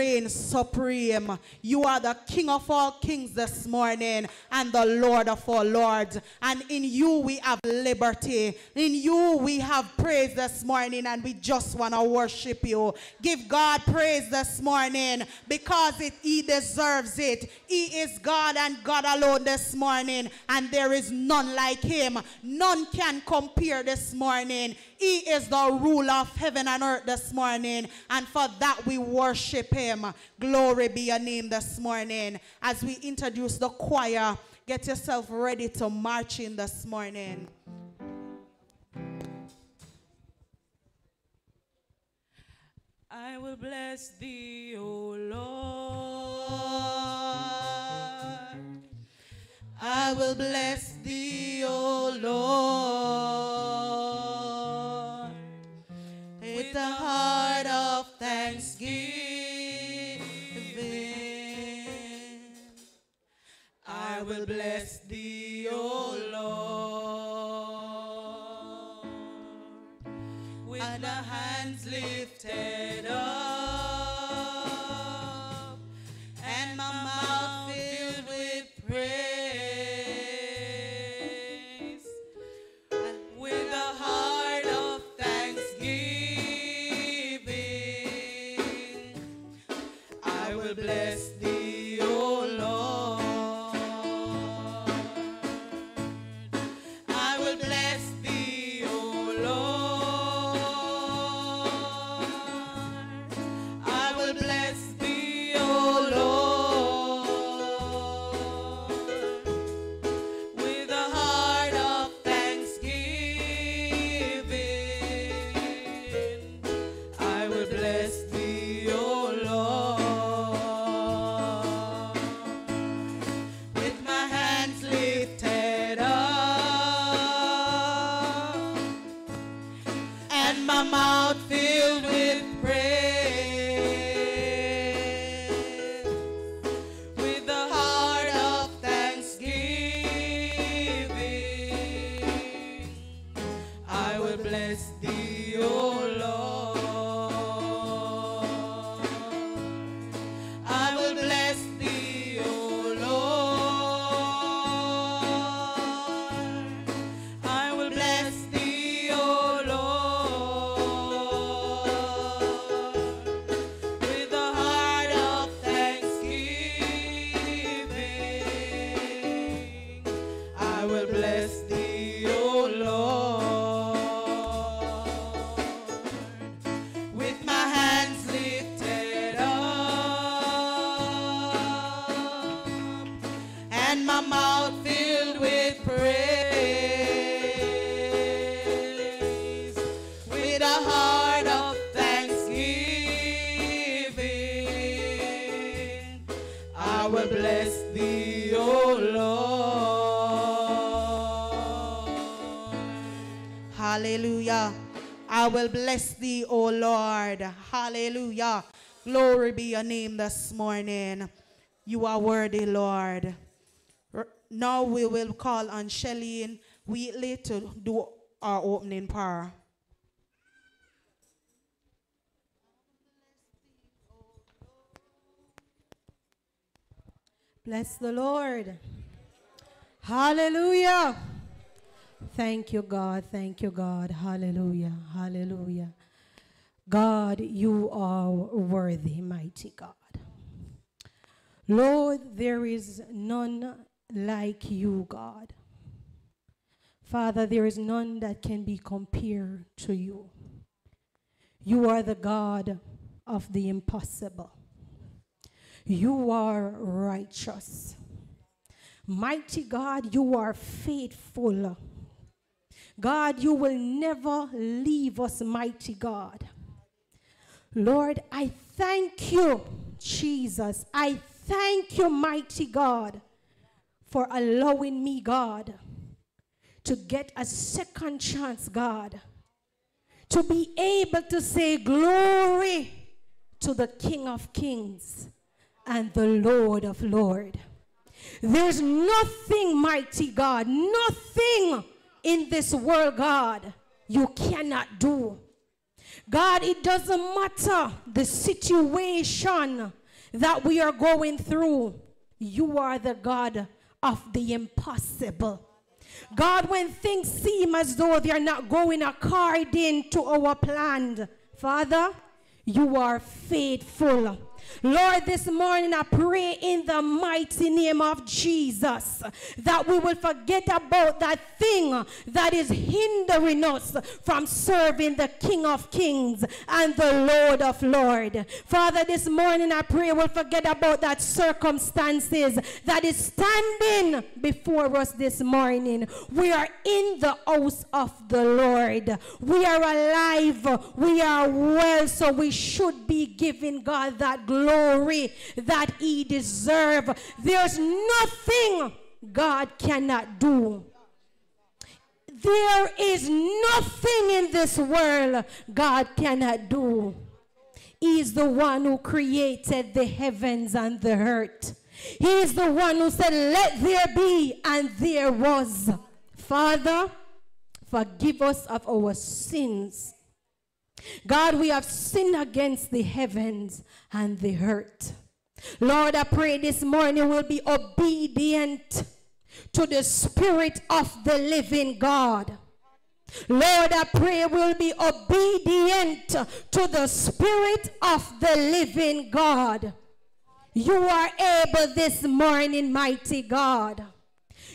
reign supreme. You are the King of all kings this morning and the Lord of all lords. And in you we have liberty. In you we have praise this morning and we just want to worship you. Give God praise this morning because it, he deserves it. He is God and God alone this morning and there is none like him. None can compare this morning. He is the ruler of heaven and earth this morning. And for that we worship him. Glory be your name this morning. As we introduce the choir, get yourself ready to march in this morning. I will bless thee, O Lord. I will bless thee, O Lord, a heart of thanksgiving. I will bless thee, O Lord, With the hands lifted up, Glory be your name this morning. You are worthy, Lord. Now we will call on Shelly Wheatley to do our opening prayer. Bless the Lord. Hallelujah. Thank you, God. Thank you, God. Hallelujah. Hallelujah. God, you are worthy, mighty God. Lord, there is none like you, God. Father, there is none that can be compared to you. You are the God of the impossible. You are righteous. Mighty God, you are faithful. God, you will never leave us, mighty God. Lord, I thank you, Jesus. I thank you, mighty God, for allowing me, God, to get a second chance, God, to be able to say glory to the King of Kings and the Lord of Lords. There's nothing, mighty God, nothing in this world, God, you cannot do. God, it doesn't matter the situation that we are going through. You are the God of the impossible. God, when things seem as though they're not going according to our plan, Father, you are faithful. Lord, this morning I pray in the mighty name of Jesus that we will forget about that thing that is hindering us from serving the King of Kings and the Lord of Lords. Father, this morning I pray we'll forget about that circumstances that is standing before us this morning. We are in the house of the Lord. We are alive. We are well, so we should be giving God that glory glory that he deserves. There's nothing God cannot do. There is nothing in this world God cannot do. He is the one who created the heavens and the earth. He is the one who said, Let there be, and there was. Father, forgive us of our sins God, we have sinned against the heavens and the earth. Lord, I pray this morning we'll be obedient to the Spirit of the living God. Lord, I pray we'll be obedient to the Spirit of the living God. You are able this morning, mighty God.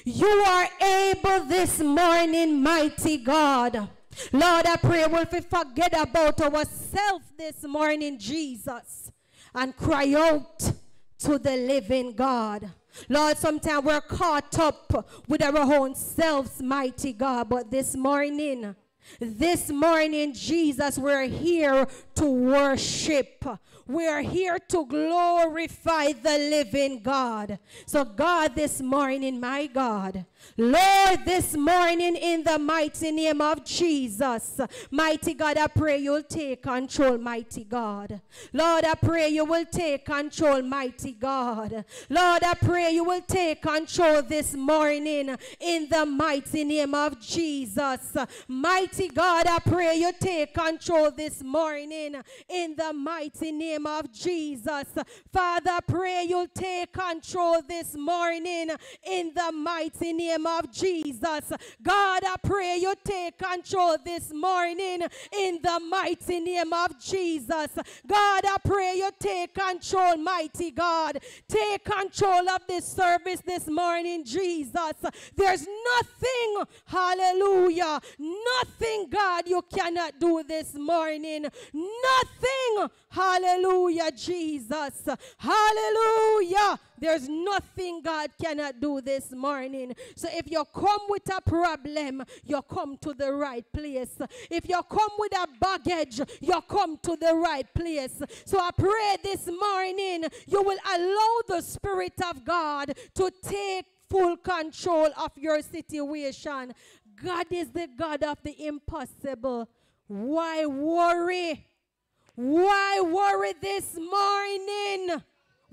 You are able this morning, mighty God. Lord, I pray will we'll forget about ourselves this morning, Jesus, and cry out to the living God. Lord, sometimes we're caught up with our own selves, mighty God, but this morning, this morning, Jesus, we're here to worship. We are here to glorify the living God. So, God, this morning, my God, Lord, this morning, in the mighty name of Jesus, mighty God, I pray you'll take control, mighty God. Lord, I pray you will take control, mighty God. Lord, I pray you will take control this morning in the mighty name of Jesus. Mighty God, I pray you take control this morning in the mighty name of Jesus. Father, pray you'll take control this morning in the mighty name of Jesus. God, I pray you take control this morning in the mighty name of Jesus. God, I pray you take control, mighty God. Take control of this service this morning, Jesus. There's nothing, hallelujah, nothing, God, you cannot do this morning. Nothing, hallelujah, Jesus. Hallelujah. There's nothing God cannot do this morning. So if you come with a problem, you come to the right place. If you come with a baggage, you come to the right place. So I pray this morning you will allow the Spirit of God to take full control of your situation. God is the God of the impossible. Why worry? Why worry this morning?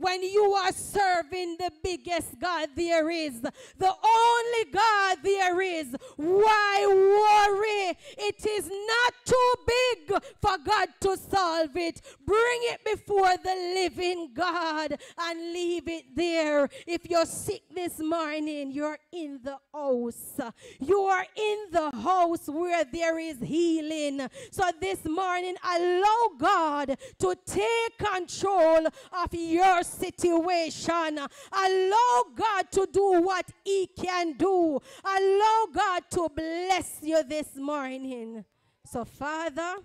When you are serving the biggest God there is, the only God there is. Why worry? It is not too big for God to solve it. Bring it before the living God and leave it there. If you're sick this morning, you're in the house. You are in the house where there is healing. So this morning, allow God to take control of your situation. Allow God to do what He can do. Allow God to bless you this morning. So, Father,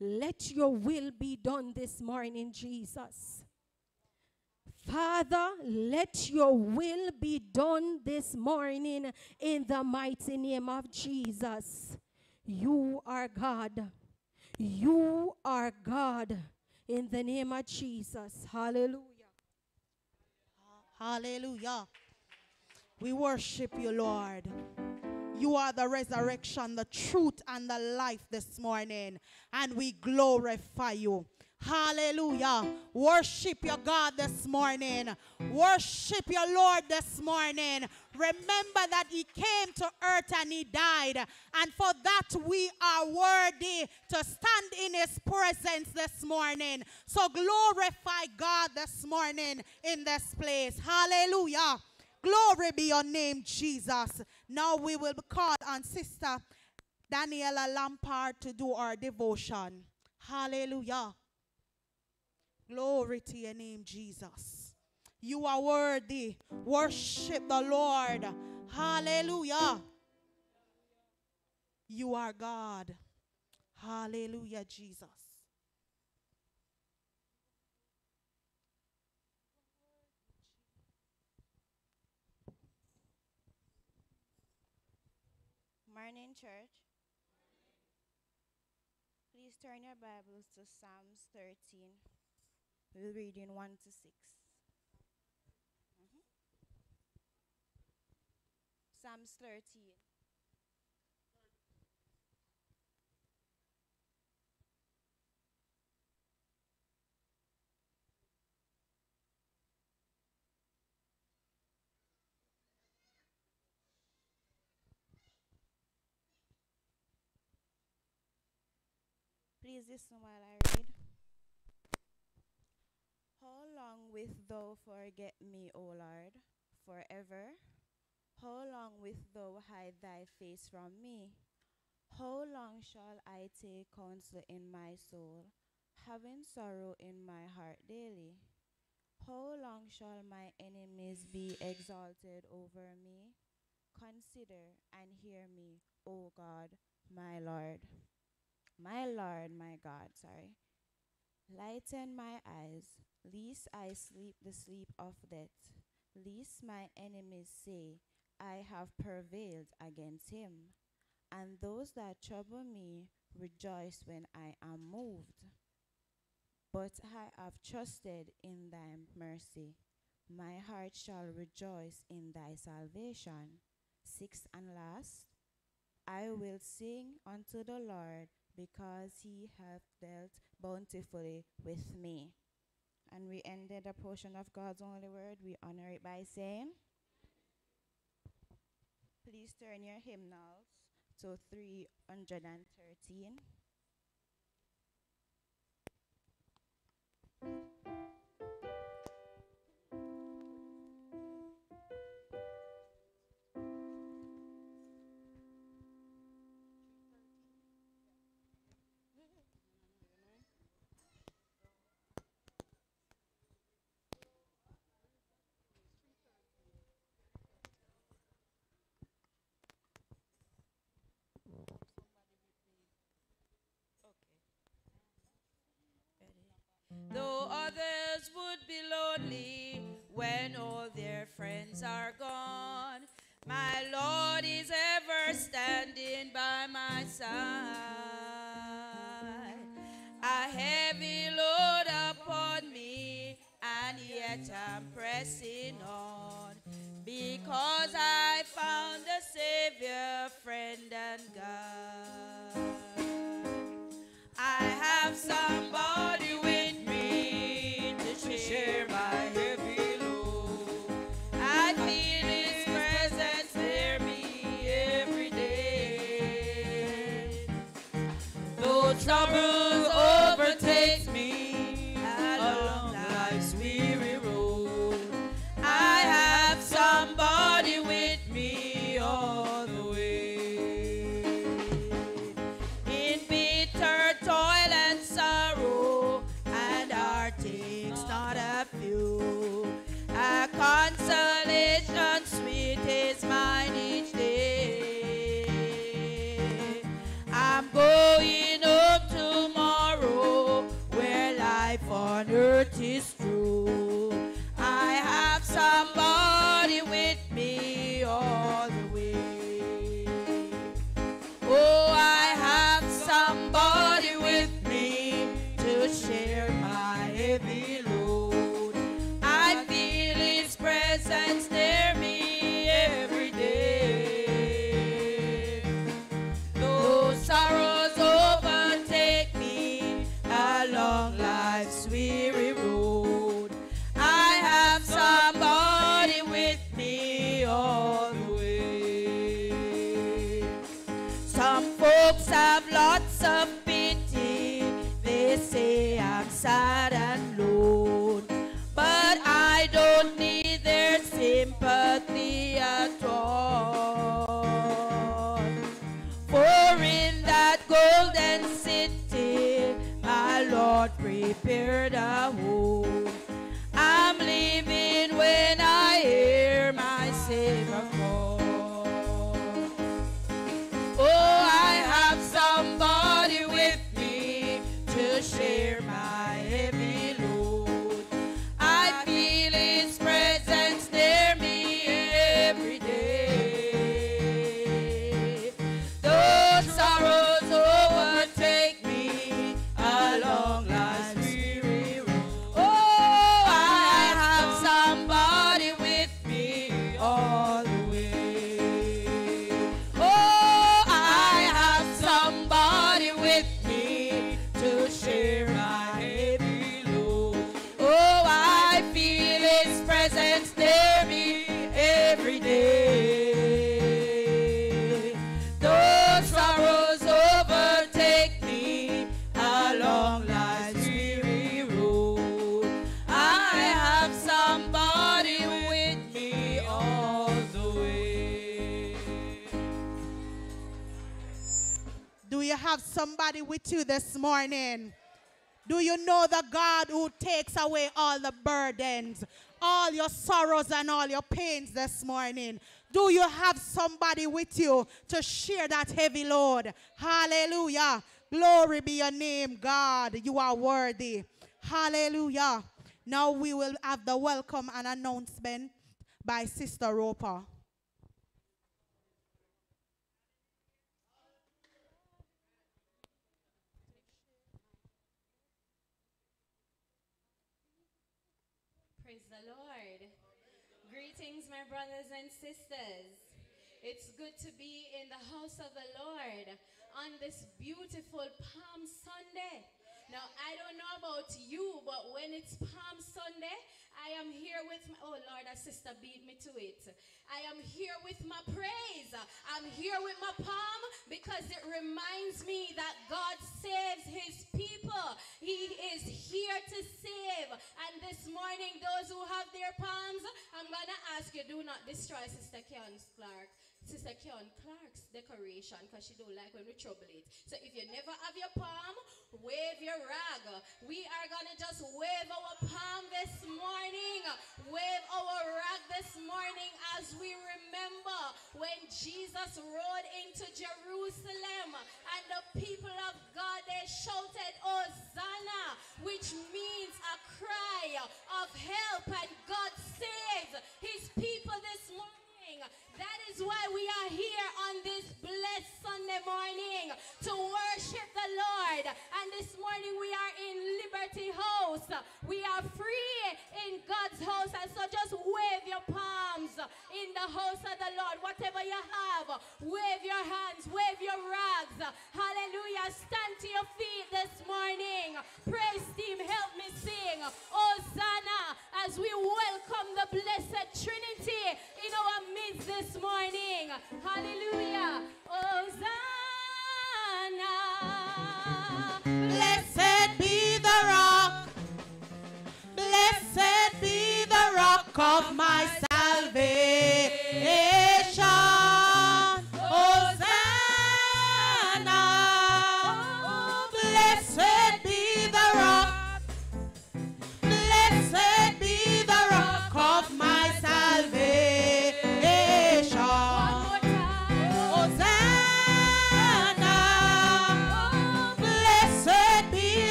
let your will be done this morning, Jesus. Father, let your will be done this morning in the mighty name of Jesus. You are God. You are God in the name of Jesus. Hallelujah. Hallelujah. We worship you, Lord. You are the resurrection, the truth, and the life this morning. And we glorify you. Hallelujah. Worship your God this morning. Worship your Lord this morning. Remember that He came to earth and He died. And for that, we are worthy to stand in His presence this morning. So glorify God this morning in this place. Hallelujah. Glory be your name, Jesus. Now we will call on Sister Daniela Lampard to do our devotion. Hallelujah. Glory to your name, Jesus. You are worthy. Worship the Lord. Hallelujah. You are God. Hallelujah, Jesus. Morning, church. Please turn your Bibles to Psalms 13. We'll read in 1 to 6. Psalms 13. Please listen while I read. How long wilt thou forget me, O Lord? Forever? How long wilt thou hide thy face from me? How long shall I take counsel in my soul, having sorrow in my heart daily? How long shall my enemies be exalted over me? Consider and hear me, O God, my Lord. My Lord, my God, sorry. Lighten my eyes, lest I sleep the sleep of death, lest my enemies say, I have prevailed against him. And those that trouble me rejoice when I am moved. But I have trusted in thy mercy. My heart shall rejoice in thy salvation. Sixth and last, I will sing unto the Lord because he hath dealt bountifully with me. And we ended a portion of God's only word. We honor it by saying, Please turn your hymnals to 313. When all their friends are gone, my Lord is ever standing by my side. A heavy load upon me, and yet I'm pressing on because I found a Savior, friend, and God. I have somebody morning? Do you know the God who takes away all the burdens, all your sorrows, and all your pains this morning? Do you have somebody with you to share that heavy load? Hallelujah. Glory be your name, God. You are worthy. Hallelujah. Now we will have the welcome and announcement by Sister Roper. Praise the Lord. Greetings, my brothers and sisters. It's good to be in the house of the Lord on this beautiful Palm Sunday. Now, I don't know about you, but when it's Palm Sunday, I am here with my, oh Lord, our sister beat me to it. I am here with my praise. I'm here with my palm because it reminds me that God saves his people. He is here to save. And this morning, those who have their palms, I'm going to ask you, do not destroy Sister Keon Clark. Sister Keon Clark's decoration because she don't like when we trouble it. So if you never have your palm, wave your rag. We are gonna just wave our palm this morning. Wave our rag this morning as we remember when Jesus rode into Jerusalem and the people of God they shouted Hosanna, which means a cry of help and God saves his people this morning. That is why we are here on this blessed Sunday morning to worship the Lord. And this morning we are in Liberty House. We are free in God's house. And so just wave your palms in the house of the Lord. Whatever you have, wave your hands, wave your rags. Hallelujah. Stand to your feet this morning. Praise team, help me sing. Hosanna as we welcome the blessed Trinity in our midst this morning. Hallelujah. Hosanna. Blessed be the rock. Blessed be the rock of my salvation.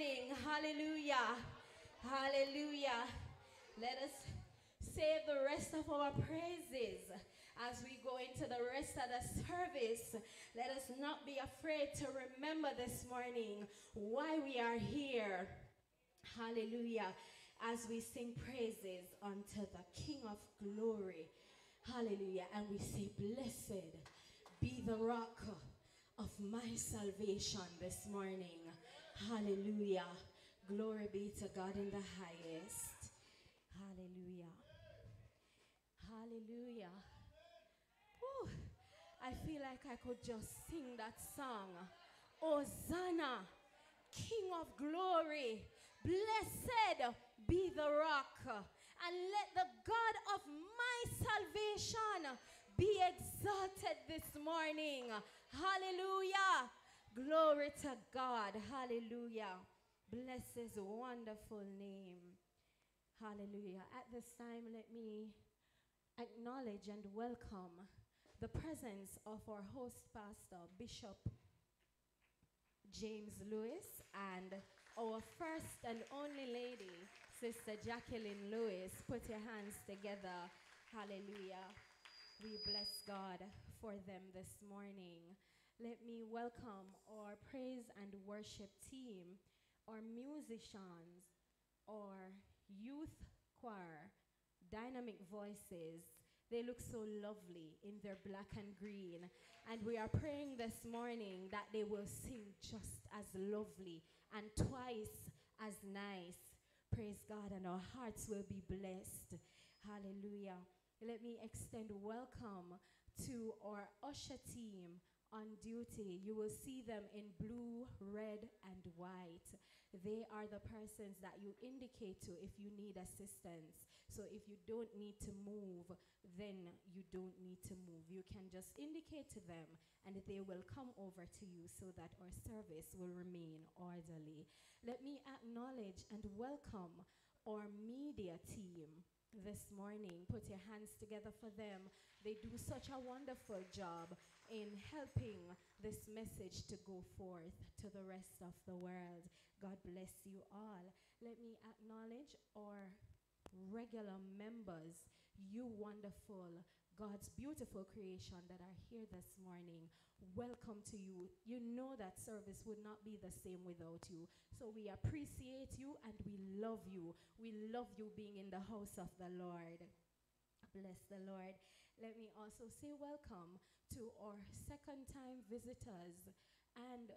Morning. Hallelujah. Hallelujah. Let us save the rest of our praises as we go into the rest of the service. Let us not be afraid to remember this morning why we are here. Hallelujah. As we sing praises unto the King of glory. Hallelujah. And we say, Blessed be the rock of my salvation this morning. Hallelujah. Glory be to God in the highest. Hallelujah. Hallelujah. Whew. I feel like I could just sing that song. Hosanna, King of glory, blessed be the rock, and let the God of my salvation be exalted this morning. Hallelujah. Glory to God. Hallelujah. Bless his wonderful name. Hallelujah. At this time, let me acknowledge and welcome the presence of our host pastor, Bishop James Lewis, and our first and only lady, Sister Jacqueline Lewis. Put your hands together. Hallelujah. We bless God for them this morning. Let me welcome our praise and worship team, our musicians, our youth choir, dynamic voices. They look so lovely in their black and green. And we are praying this morning that they will sing just as lovely and twice as nice. Praise God, and our hearts will be blessed. Hallelujah. Let me extend welcome to our usher team on duty. You will see them in blue, red, and white. They are the persons that you indicate to if you need assistance. So if you don't need to move, then you don't need to move. You can just indicate to them and they will come over to you so that our service will remain orderly. Let me acknowledge and welcome our media team this morning. Put your hands together for them. They do such a wonderful job in helping this message to go forth to the rest of the world. God bless you all. Let me acknowledge our regular members, you wonderful, God's beautiful creation that are here this morning. Welcome to you. You know that service would not be the same without you. So we appreciate you and we love you. We love you being in the house of the Lord. Bless the Lord. Let me also say welcome to our second time visitors. And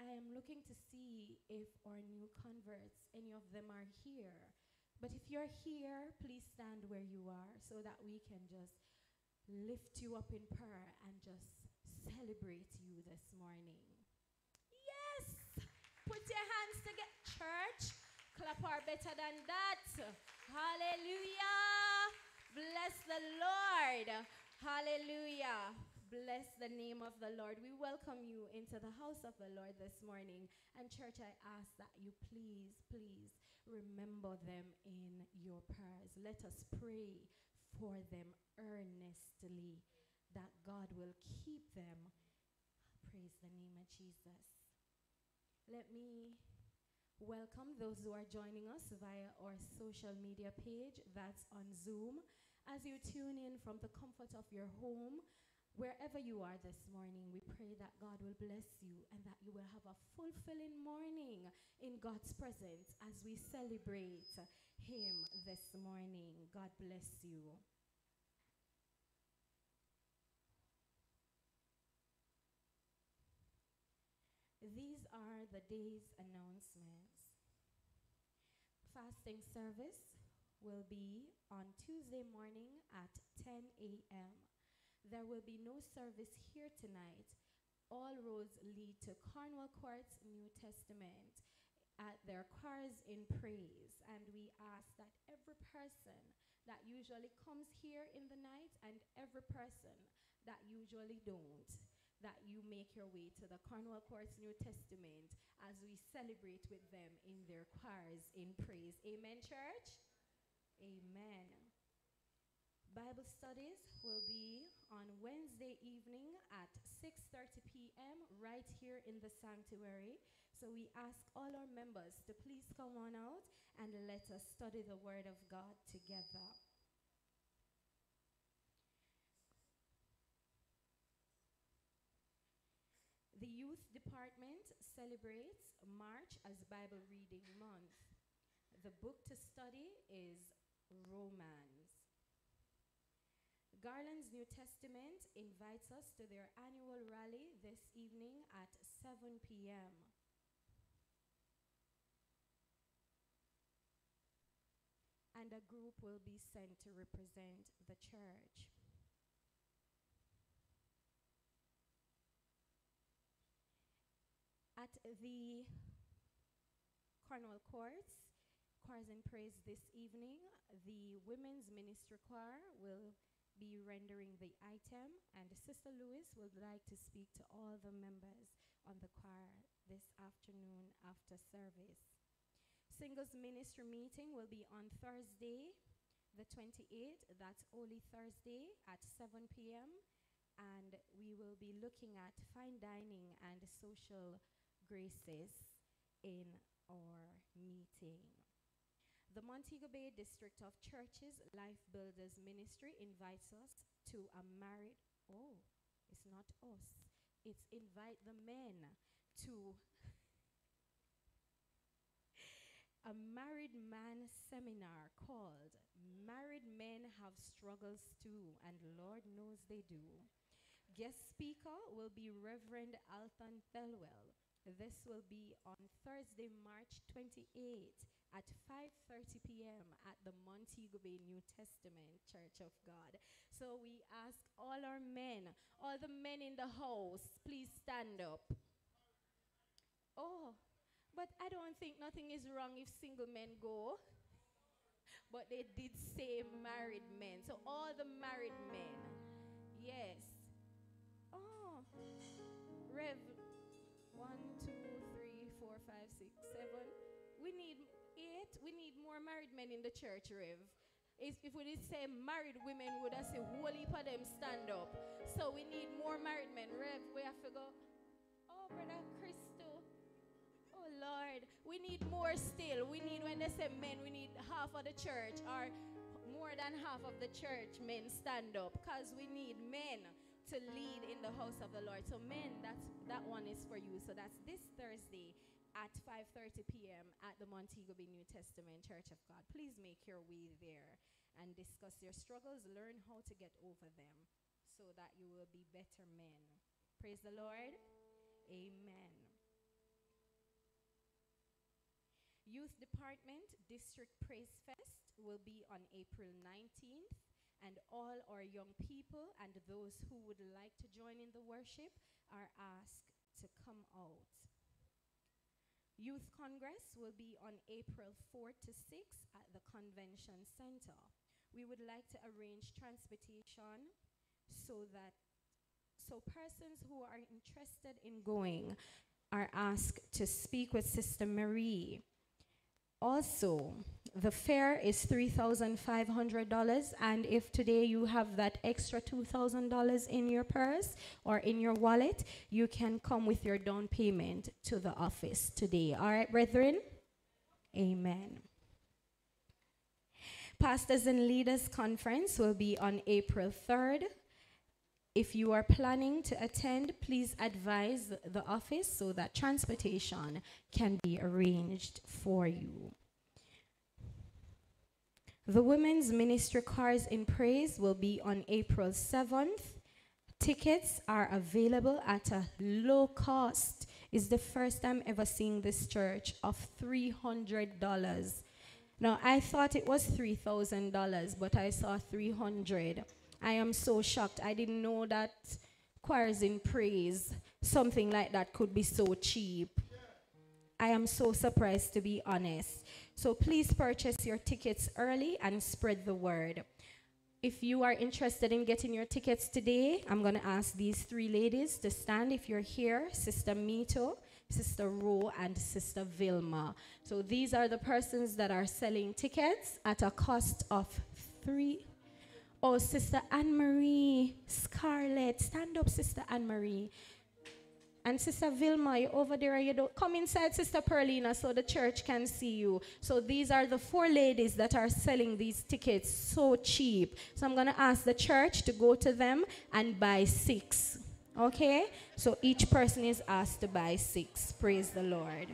I am looking to see if our new converts, any of them are here. But if you're here, please stand where you are so that we can just lift you up in prayer and just celebrate you this morning. Yes! Put your hands together, church. Clap our better than that. Hallelujah. Bless the Lord. Hallelujah. Bless the name of the Lord. We welcome you into the house of the Lord this morning. And, church, I ask that you please, please remember them in your prayers. Let us pray for them earnestly that God will keep them. Praise the name of Jesus. Let me welcome those who are joining us via our social media page that's on Zoom as you tune in from the comfort of your home, wherever you are this morning, we pray that God will bless you and that you will have a fulfilling morning in God's presence as we celebrate Him this morning. God bless you. These are the day's announcements. Fasting service will be on Tuesday morning at 10 a.m. There will be no service here tonight. All roads lead to Cornwall Courts New Testament at their choirs in praise. And we ask that every person that usually comes here in the night and every person that usually don't, that you make your way to the Cornwall Courts New Testament as we celebrate with them in their choirs in praise. Amen, church? Amen. Bible studies will be on Wednesday evening at 6:30 p.m. right here in the sanctuary. So we ask all our members to please come on out and let us study the Word of God together. The youth department celebrates March as Bible reading month. The book to study is Romans. Garland's New Testament invites us to their annual rally this evening at 7 p.m. And a group will be sent to represent the church. At the Cornwall Courts, Choirs and Praise this evening, the Women's Ministry Choir will be rendering the item, and Sister Lewis would like to speak to all the members on the choir this afternoon after service. Singles Ministry meeting will be on Thursday, the 28th, that's only Thursday at 7 p.m., and we will be looking at fine dining and social graces in our meeting. The Montego Bay District of Churches Life Builders Ministry invites us to a married, oh, it's not us, it's invite the men to a married man seminar called Married Men Have Struggles Too, and Lord knows they do. Guest speaker will be Reverend Alton Thelwell. This will be on Thursday, March 28th at 5:30 p.m. at the Montego Bay New Testament Church of God. So we ask all our men, all the men in the house, please stand up. Oh, but I don't think nothing is wrong if single men go. But they did say married men. So all the married men. Yes. Oh. Rev. One, two, three, four, five, six, seven. We need eight, we need more married men in the church, Rev. If, we did say married women, would I say heap of them stand up? So we need more married men. Rev, we have to go. Oh, brother Crystal. Oh Lord, we need more still. We need when they say men, we need half of the church or more than half of the church men stand up because we need men to lead in the house of the Lord. So men, that's that one is for you. So that's this Thursday at 5:30 p.m. at the Montego Bay New Testament Church of God. Please make your way there and discuss your struggles, learn how to get over them so that you will be better men. Praise the Lord. Amen. Youth Department District Praise Fest will be on April 19th, and all our young people and those who would like to join in the worship are asked to come out. Youth Congress will be on April 4 to 6 at the Convention Center. We would like to arrange transportation so that so persons who are interested in going are asked to speak with Sister Marie. Also, the fare is $3,500, and if today you have that extra $2,000 in your purse or in your wallet, you can come with your down payment to the office today. All right, brethren? Amen. Pastors and Leaders Conference will be on April 3rd. If you are planning to attend, please advise the office so that transportation can be arranged for you. The Women's Ministry Choirs in Praise will be on April 7th. Tickets are available at a low cost. It's the first time ever seeing this church of $300. Now, I thought it was $3,000, but I saw 300 I am so shocked. I didn't know that choirs in praise, something like that could be so cheap. I am so surprised to be honest. So please purchase your tickets early and spread the word. If you are interested in getting your tickets today, I'm going to ask these three ladies to stand if you're here Sister Mito, Sister Ro, and Sister Vilma. So these are the persons that are selling tickets at a cost of three. Oh, Sister Anne Marie, Scarlett, stand up, Sister Anne Marie. And Sister Vilma, you're over there. You don't come inside, Sister Perlina, so the church can see you. So these are the four ladies that are selling these tickets so cheap. So I'm gonna ask the church to go to them and buy six. Okay? So each person is asked to buy six. Praise the Lord.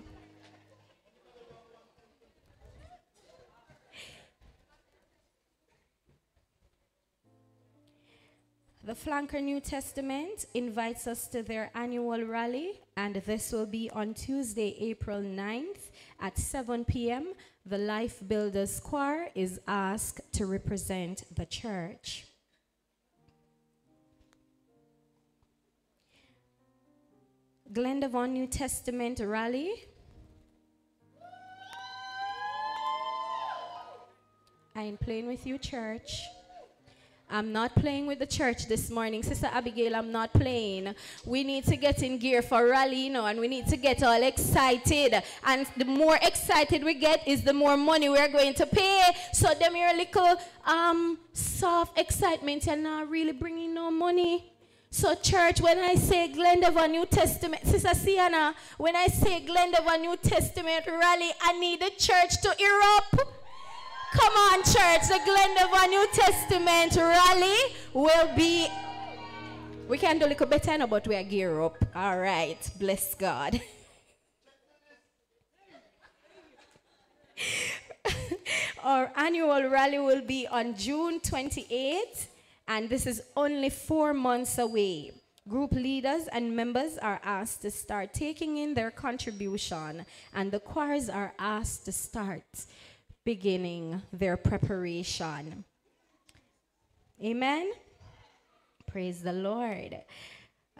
The Flanker New Testament invites us to their annual rally, and this will be on Tuesday, April 9th at 7 p.m. The Life Builders Choir is asked to represent the church. Glendevon New Testament rally. I ain't playing with you, church. I'm not playing with the church this morning. Sister Abigail, I'm not playing. We need to get in gear for rally, you know, and we need to get all excited. And the more excited we get is the more money we're going to pay. So them your little um soft excitement, you're not really bringing no money. So, church, when I say Glendevon New Testament, Sister Sienna, when I say Glendevon New Testament rally, I need the church to erupt. Come on, church. The Glendevon New Testament rally will be. We can do a little better now, but we are gear up. All right. Bless God. Our annual rally will be on June 28th and this is only four months away. Group leaders and members are asked to start taking in their contribution, and the choirs are asked to start beginning their preparation. Amen? Praise the Lord.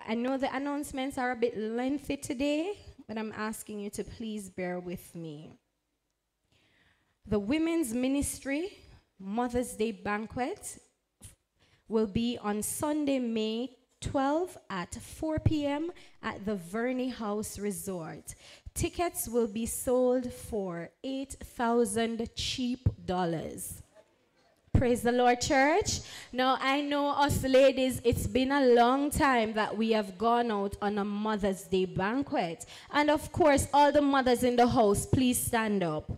I know the announcements are a bit lengthy today, but I'm asking you to please bear with me. The women's ministry Mother's Day banquet will be on Sunday, May 12 at 4 p.m. at the Verney House Resort. Tickets will be sold for 8,000 cheap dollars. Praise the Lord, church. Now, I know us ladies, it's been a long time that we have gone out on a Mother's Day banquet. And of course, all the mothers in the house, please stand up.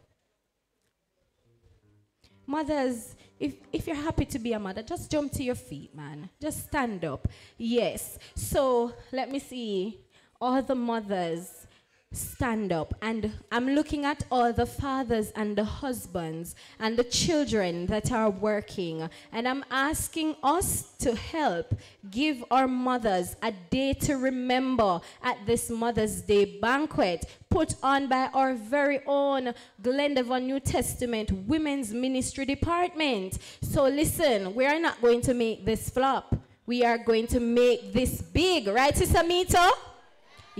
Mothers, if, if you're happy to be a mother, just jump to your feet, man. Just stand up. Yes. So let me see. All the mothers stand up. And I'm looking at all the fathers and the husbands and the children that are working. And I'm asking us to help give our mothers a day to remember at this Mother's Day banquet put on by our very own Glendevon New Testament Women's Ministry Department. So listen, we are not going to make this flop. We are going to make this big, right, Sister Mito?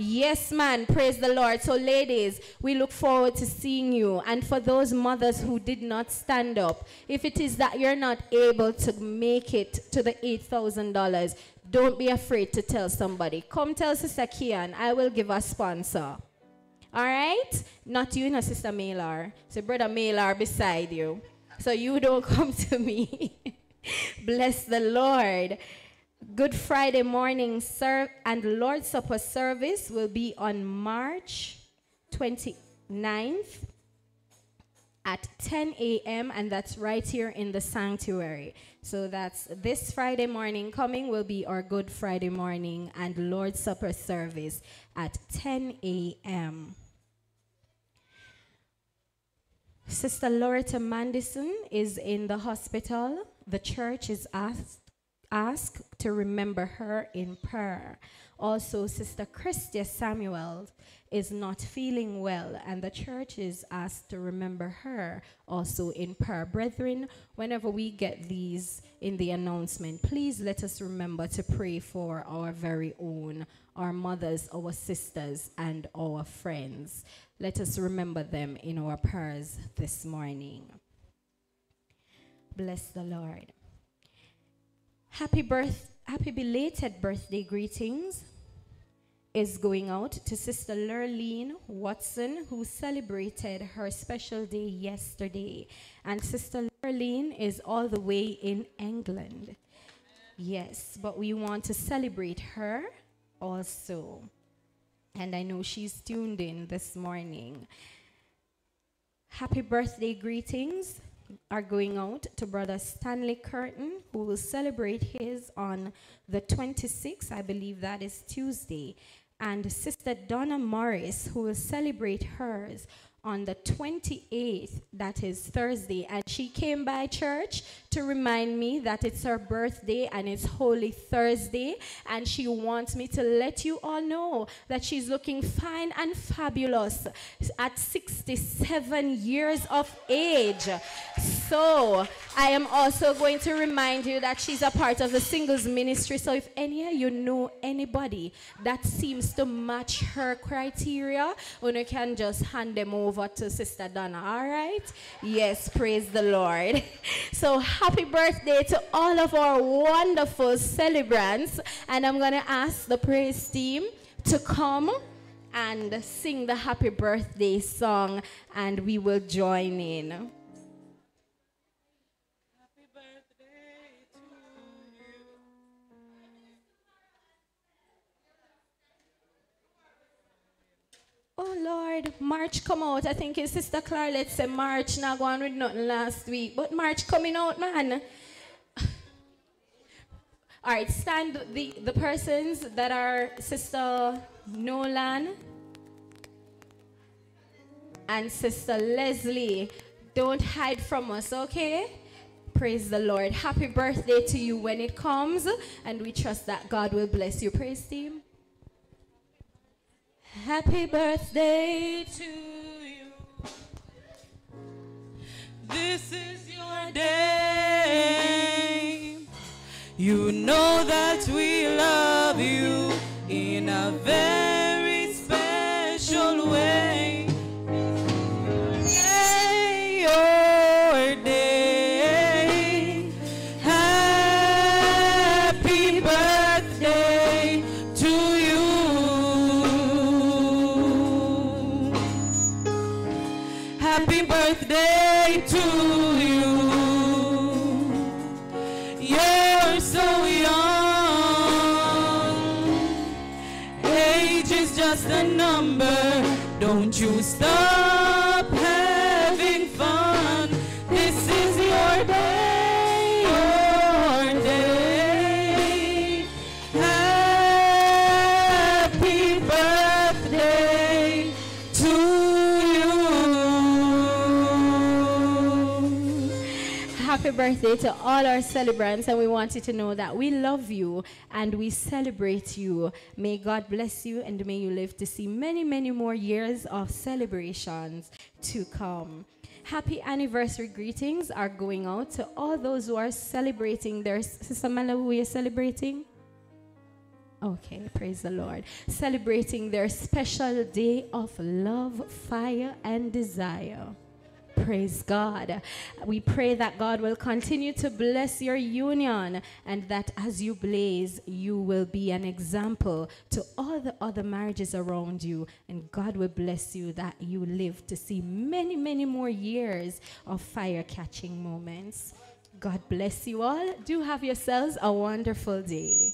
Yes, man. Praise the Lord. So, ladies, we look forward to seeing you. And for those mothers who did not stand up, if it is that you're not able to make it to the $8,000, don't be afraid to tell somebody. Come tell Sister Kian. I will give a sponsor. All right? Not you, no Sister Mailar. So, Brother Mailar beside you. So, you don't come to me. Bless the Lord. Good Friday morning ser- and Lord's Supper service will be on March 29th at 10 a.m. and that's right here in the sanctuary. So that's this Friday morning coming will be our Good Friday morning and Lord's Supper service at 10 a.m. Sister Loretta Mandison is in the hospital. The church is asked ask to remember her in prayer. Also, Sister Christia Samuel is not feeling well, and the church is asked to remember her also in prayer. Brethren, whenever we get these in the announcement, please let us remember to pray for our very own, our mothers, our sisters, and our friends. Let us remember them in our prayers this morning. Bless the Lord. Happy birth, happy belated birthday greetings is going out to Sister Lurleen Watson, who celebrated her special day yesterday. And Sister Lurleen is all the way in England. Yes, but we want to celebrate her also. And I know she's tuned in this morning. Happy birthday greetings are going out to Brother Stanley Curtin, who will celebrate his on the 26th. I believe that is Tuesday. And Sister Donna Morris, who will celebrate hers on the 28th, that is Thursday, and she came by church to remind me that it's her birthday and it's Holy Thursday, and she wants me to let you all know that she's looking fine and fabulous at 67 years of age. So, I am also going to remind you that she's a part of the singles ministry. So, if any of you know anybody that seems to match her criteria, you can just hand them over to Sister Donna. All right? Yes, praise the Lord. So, happy birthday to all of our wonderful celebrants. And I'm going to ask the praise team to come and sing the happy birthday song, and we will join in. Oh Lord, March come out. I think his sister Clarlette said March not going with nothing last week. But March coming out, man. All right, stand the, the persons that are Sister Nolan and Sister Leslie. Don't hide from us, okay? Praise the Lord. Happy birthday to you when it comes, and we trust that God will bless you. Praise team. Happy birthday to you. This is your day. You know that we love you in a very birthday to all our celebrants, and we want you to know that we love you and we celebrate you. May God bless you and may you live to see many, many more years of celebrations to come. Happy anniversary greetings are going out to all those who are celebrating their Sister who are celebrating? Okay, praise the Lord. Celebrating their special day of love, fire, and desire. Praise God. We pray that God will continue to bless your union and that as you blaze, you will be an example to all the other marriages around you. And God will bless you that you live to see many, many more years of fire catching moments. God bless you all. Do have yourselves a wonderful day.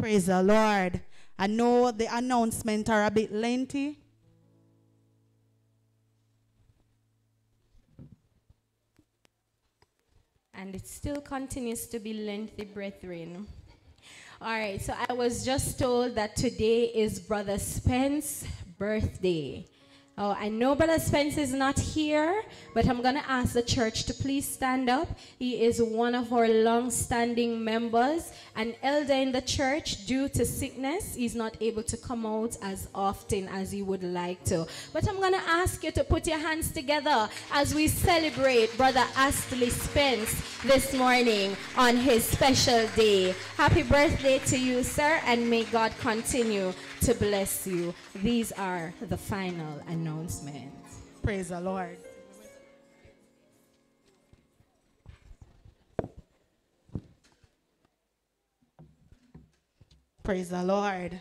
Praise the Lord. I know the announcements are a bit lengthy. and it still continues to be lengthy, brethren. All right, so I was just told that today is Brother Spence's birthday. Oh, I know Brother Spence is not here, but I'm going to ask the church to please stand up. He is one of our long standing members, an elder in the church. Due to sickness, he's not able to come out as often as he would like to. But I'm going to ask you to put your hands together as we celebrate Brother Astley Spence this morning on his special day. Happy birthday to you, sir, and may God continue to bless you. These are the final announcements. Praise the Lord. Praise the Lord.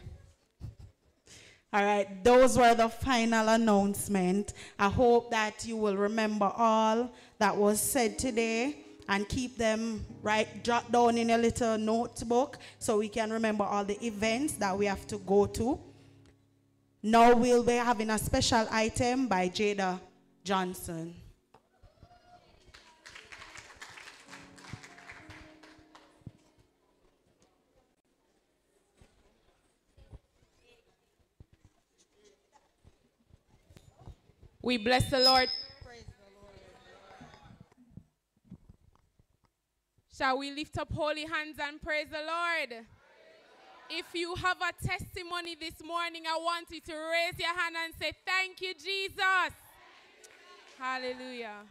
All right, those were the final announcement. I hope that you will remember all that was said today and keep them right jot down in a little notebook so we can remember all the events that we have to go to. Now we'll be having a special item by Jada Johnson. We bless the Lord. Shall we lift up holy hands and praise the Lord? If you have a testimony this morning, I want you to raise your hand and say, Thank you, Jesus. Hallelujah.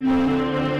My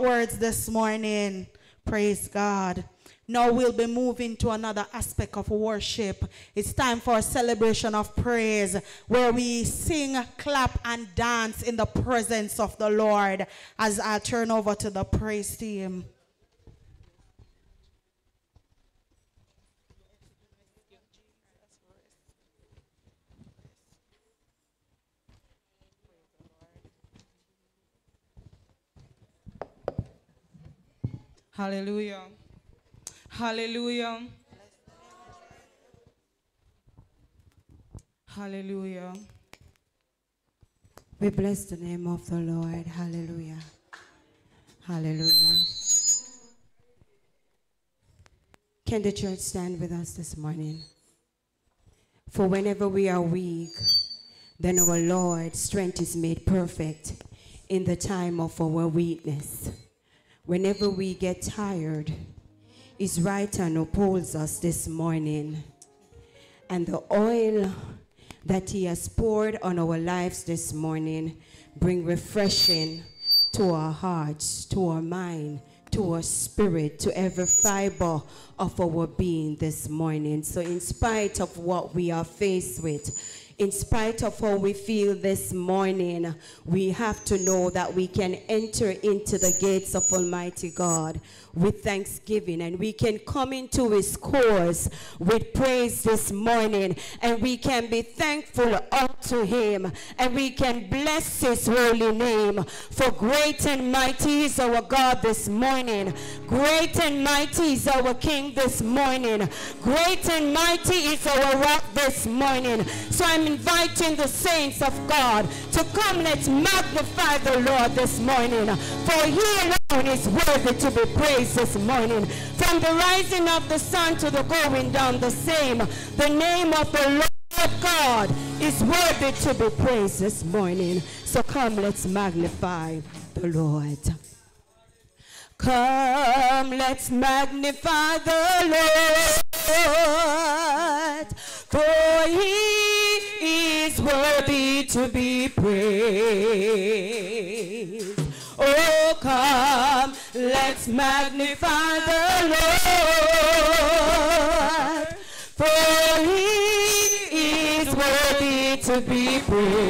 Words this morning? Praise God. Now we'll be moving to another aspect of worship. It's time for a celebration of praise where we sing, clap, and dance in the presence of the Lord as I turn over to the praise team. Hallelujah. Hallelujah. Hallelujah. We bless the name of the Lord. Hallelujah. Hallelujah. Can the church stand with us this morning? For whenever we are weak, then our Lord's strength is made perfect in the time of our weakness. Whenever we get tired, is right and upholds us this morning. And the oil that he has poured on our lives this morning bring refreshing to our hearts, to our mind, to our spirit, to every fiber of our being this morning. So in spite of what we are faced with, in spite of how we feel this morning, we have to know that we can enter into the gates of Almighty God with thanksgiving. And we can come into his courts with praise this morning. And we can be thankful unto him. And we can bless his holy name. For great and mighty is our God this morning. Great and mighty is our king this morning. Great and mighty is our rock this morning. So I'm inviting the saints of God to come. Let's magnify the Lord this morning. For he alone is worthy to be praised this morning. From the rising of the sun to the going down the same, the name of the Lord God is worthy to be praised this morning. So come, let's magnify the Lord. Come, let's magnify the Lord, for he is worthy to be praised. Oh, come, let's magnify the Lord, for he is worthy to be praised.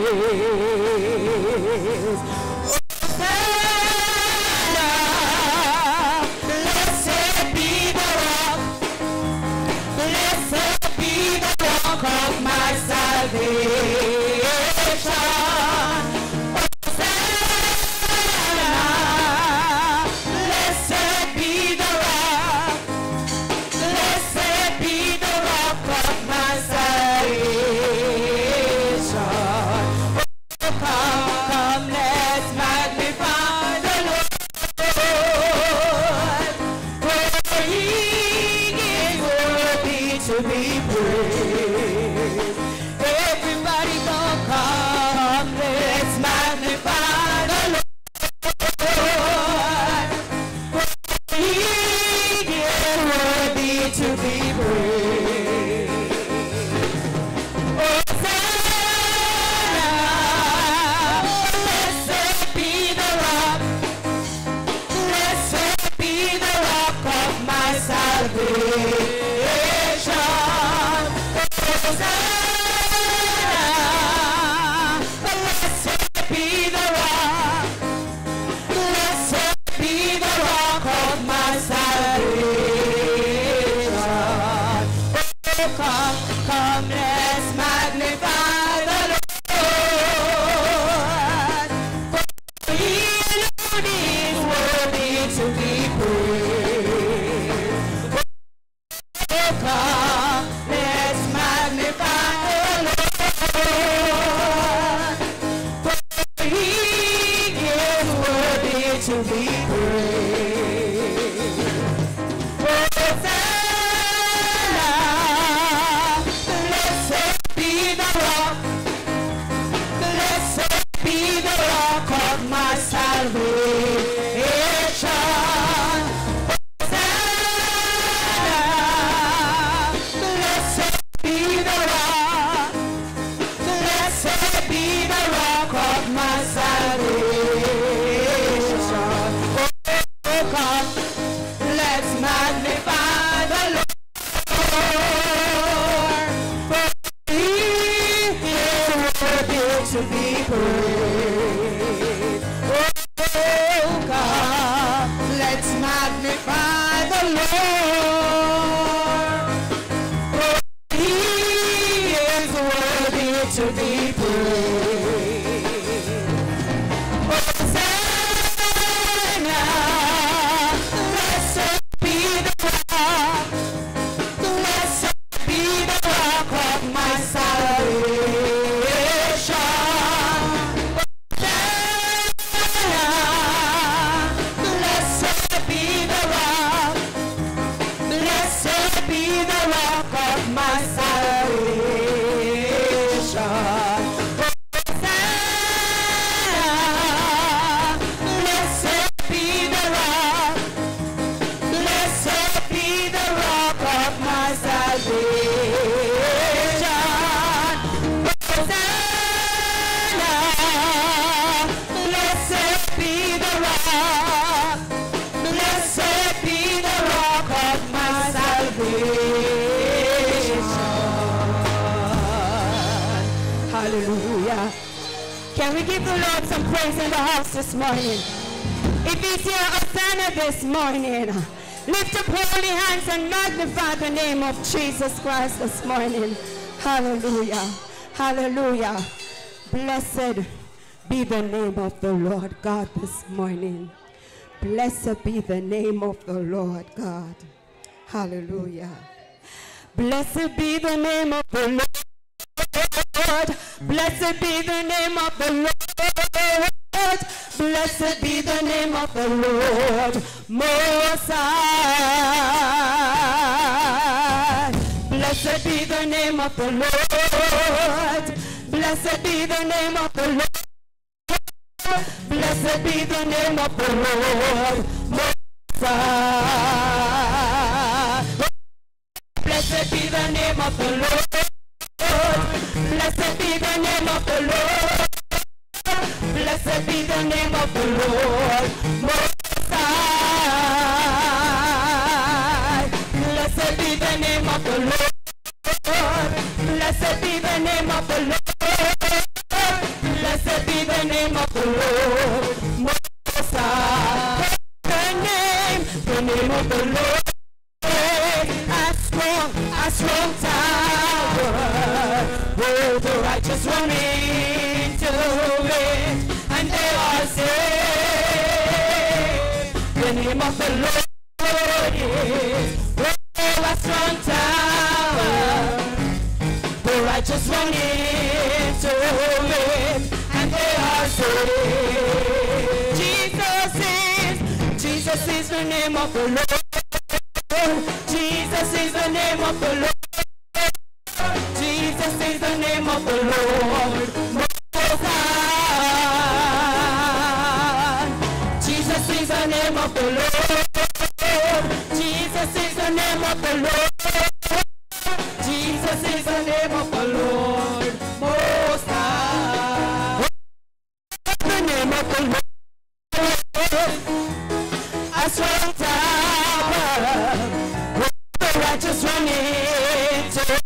Jesus Christ this morning. Hallelujah. Hallelujah. Blessed be the name of the Lord God this morning. Blessed be the name of the Lord God. Hallelujah. Blessed be the name of the Lord. Blessed be the name of the Lord. Blessed be the name of the Lord. Most High. Blessed be the name of the Lord. Blessed be the name of the Lord. Blessed be the name of the Lord. Blessed be the name of the Lord. Blessed be the name of the Lord. Blessed be the name of the Lord. Blessed be the name of. Of the Lord. Jesus is the name of the Lord. Jesus is the name of the Lord.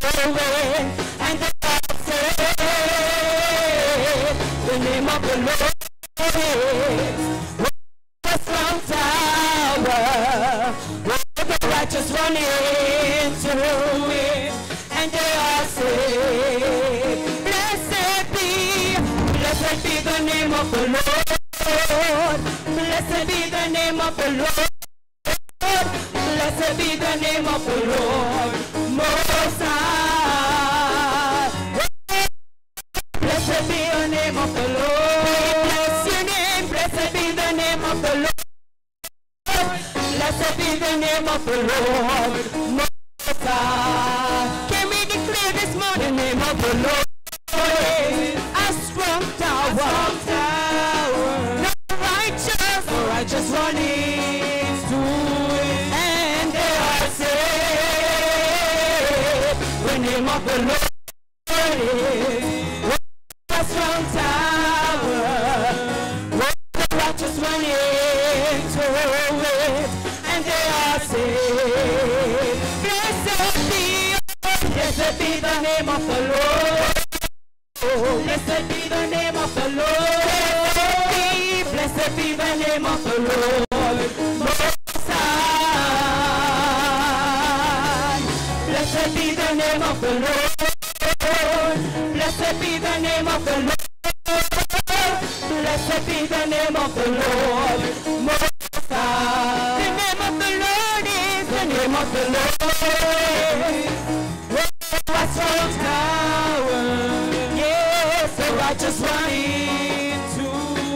And saved. The name of the Lord is a tower. The righteous run into it, and they are saved. Blessed be, blessed be the name of the Lord. Blessed be the name of the Lord. Blessed be the name of the Lord Be the name of the Lord Most High. Can we declare this morning the name of the Lord? A strong tower. The righteous, the righteous run into it, and they are saved. The name of the Lord Blessed be the name of the Lord. Blessed be, the name of the Lord. Most High. Blessed be the name of the Lord. Blessed be the name of the Lord. Blessed be the name of the Lord. Most High. The name of the Lord is the name of the Lord. Tower. Yes, righteous run into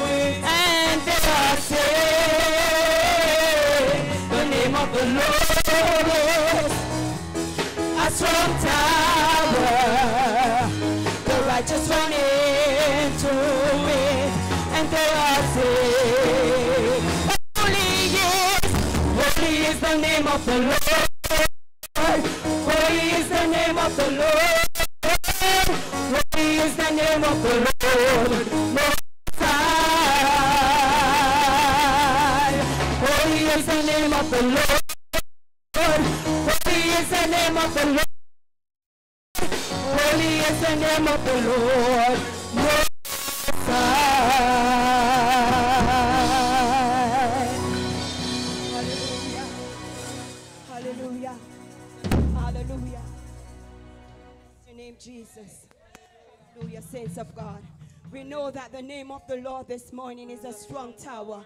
it, and they are saved. The name of the Lord is a strong tower. The righteous run into it, and they are saved. Holy is, holy is the name of the Lord. Holy is the name of the Lord. Is the name of the Lord. Most High. Holy is the name of the Lord. Holy is the name of the Lord. Holy praise the name of the Lord. Most High. Hallelujah. Hallelujah. Hallelujah. Your name, Jesus. Hallelujah, saints of God. We know that the name of the Lord this morning is a strong tower.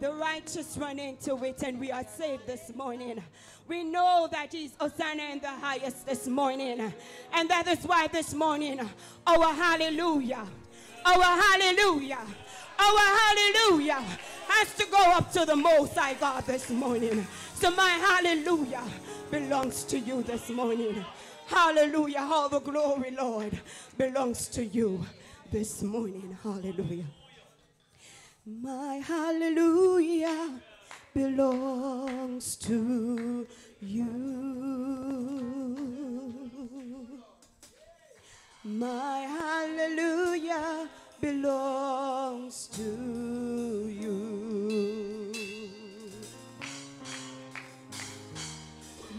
The righteous run into it and we are saved this morning. We know that He's Hosanna in the highest this morning. And that is why this morning, our hallelujah, our hallelujah, our hallelujah has to go up to the Most High God this morning. So my hallelujah belongs to you this morning. Hallelujah. All the glory, Lord, belongs to you this morning. Hallelujah. My hallelujah belongs to you. My hallelujah belongs to you.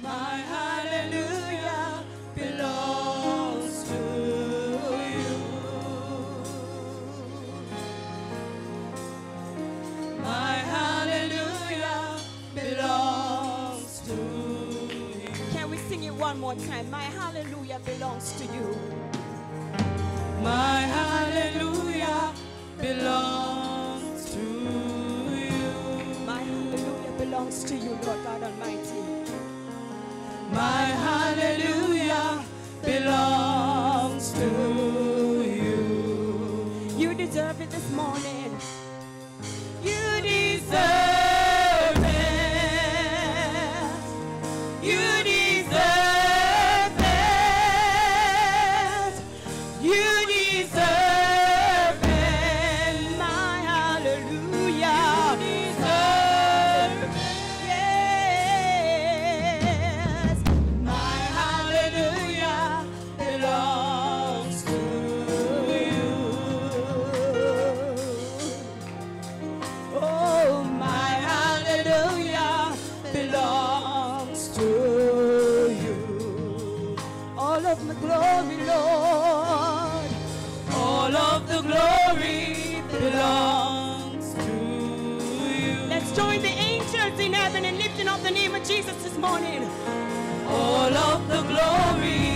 My hallelujah one time? My hallelujah belongs to you. My hallelujah belongs to you. My hallelujah belongs to you, Lord God Almighty. My hallelujah belongs to you. You deserve it this morning. You deserve morning. All of the glory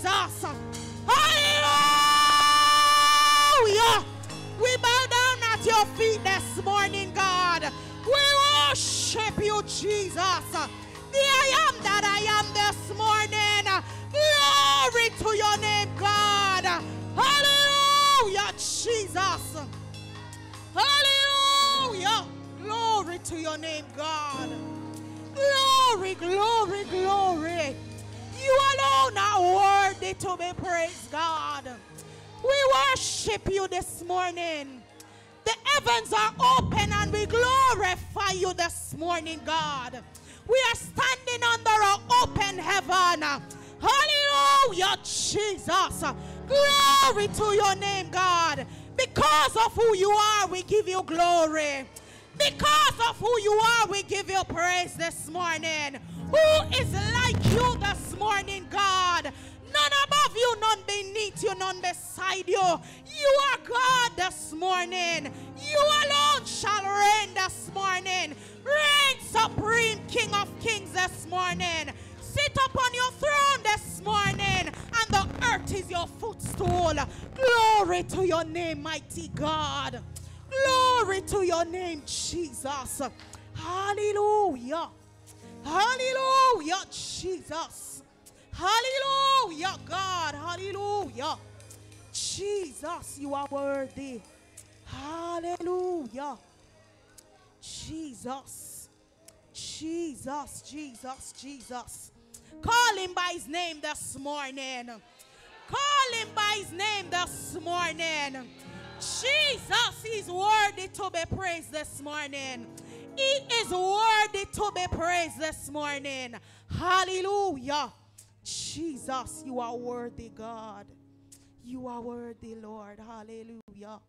Jesus. Hallelujah. We bow down at your feet this morning, God. We worship you, Jesus. The I am that I am this morning. Glory to your name, God. Hallelujah, Jesus. Hallelujah. Glory to your name, God. Glory, glory, glory. You alone are worthy to be praised, God. We worship you this morning. The heavens are open and we glorify you this morning, God. We are standing under an open heaven. Hallelujah, Jesus. Glory to your name, God. Because of who you are, we give you glory. Because of who you are, we give you praise this morning. Who is like you this morning, God? None above you, none beneath you, none beside you. You are God this morning. You alone shall reign this morning. Reign supreme King of kings this morning. Sit upon your throne this morning, and the earth is your footstool. Glory to your name, mighty God. Glory to your name, Jesus. Hallelujah. Hallelujah, Jesus. Hallelujah, God. Hallelujah. Jesus, you are worthy. Hallelujah. Jesus. Jesus, Jesus, Jesus. Call him by his name this morning. Call him by his name this morning. Jesus is worthy to be praised this morning. He is worthy to be praised this morning. Hallelujah. Jesus, you are worthy, God. You are worthy, Lord. Hallelujah.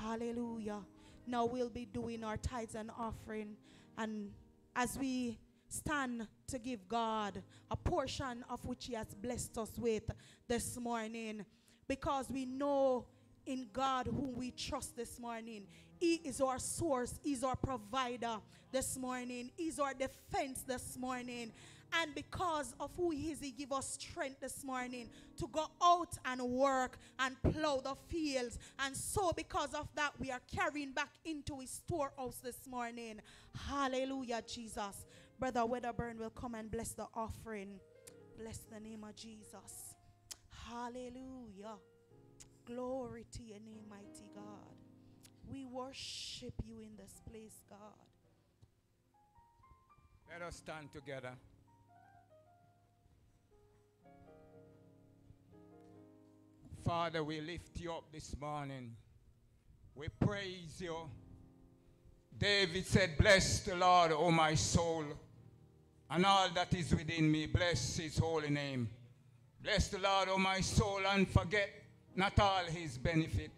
Hallelujah. Now we'll be doing our tithes and offering. And as we stand to give God a portion of which He has blessed us with this morning, because we know in God whom we trust this morning. He is our source, He's our provider this morning, He's our defense this morning. And because of who He is, He give us strength this morning to go out and work and plow the fields. And so, because of that, we are carrying back into His storehouse this morning. Hallelujah, Jesus. Brother Wedderburn will come and bless the offering. Bless the name of Jesus. Hallelujah. Glory to your name, mighty God. We worship you in this place, God. Let us stand together. Father, we lift you up this morning. We praise you. David said, Bless the Lord, O my soul, and all that is within me. Bless his holy name. Bless the Lord, O my soul, and forget not all his benefit.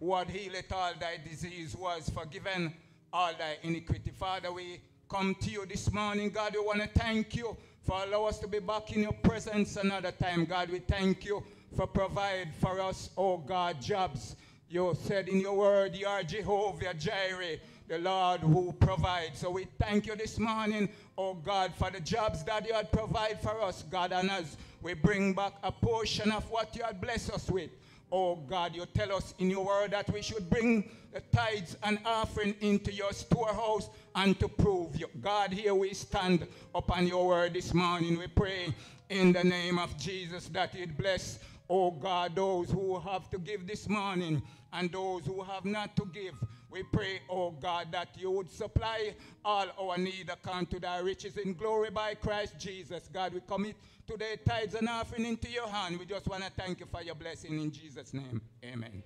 Who had healed all thy disease, was forgiven all thy iniquity. Father, we come to you this morning. God, we want to thank you for allow us to be back in your presence another time. God, we thank you for provide for us, oh God, jobs. You said in your word, you are Jehovah Jireh, the Lord who provides. So we thank you this morning, oh God, for the jobs that you had provide for us, God, and as we bring back a portion of what you had blessed us with. Oh God, you tell us in your word that we should bring the tithes and offering into your storehouse and to prove you. God, here we stand upon your word this morning. We pray in the name of Jesus that you'd bless, oh God, those who have to give this morning and those who have not to give. We pray, oh God, that you would supply all our need according to thy riches in glory by Christ Jesus. God, we commit today tithes and offering into your hand. We just want to thank you for your blessing in Jesus' name. Amen.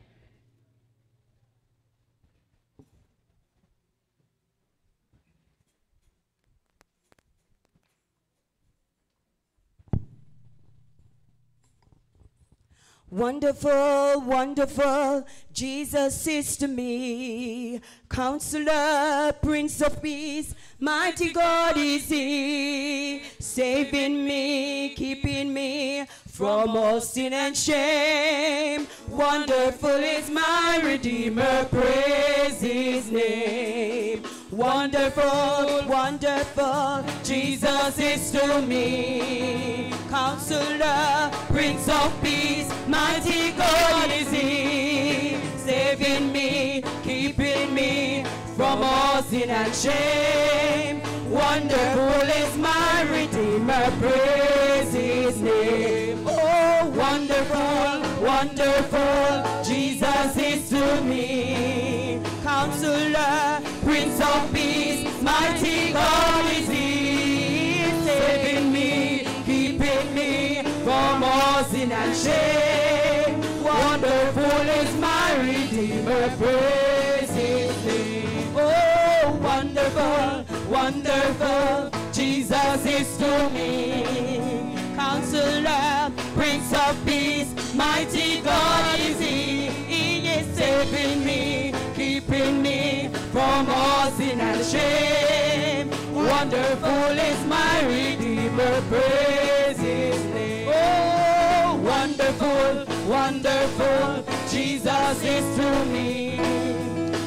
Wonderful, wonderful, Jesus is to me. Counselor, Prince of Peace, mighty God is He. Saving me, keeping me from all sin and shame. Wonderful is my Redeemer, praise His name. Wonderful, wonderful, Jesus is to me. Counselor, Prince of Peace, mighty God is He. Saving me, keeping me from all sin and shame. Wonderful is my Redeemer, praise His name. Oh, wonderful, wonderful, Jesus is to me. Counselor, Prince of Peace, mighty God is He, saving me, keeping me from all sin and shame. Wonderful is my Redeemer, praise His name. Oh, wonderful, wonderful Jesus is to me. Counselor, Prince of Peace, mighty God is He. He is saving me, keeping me from all sin and shame. Wonderful is my Redeemer, praise His name. Oh, wonderful, wonderful, Jesus is to me.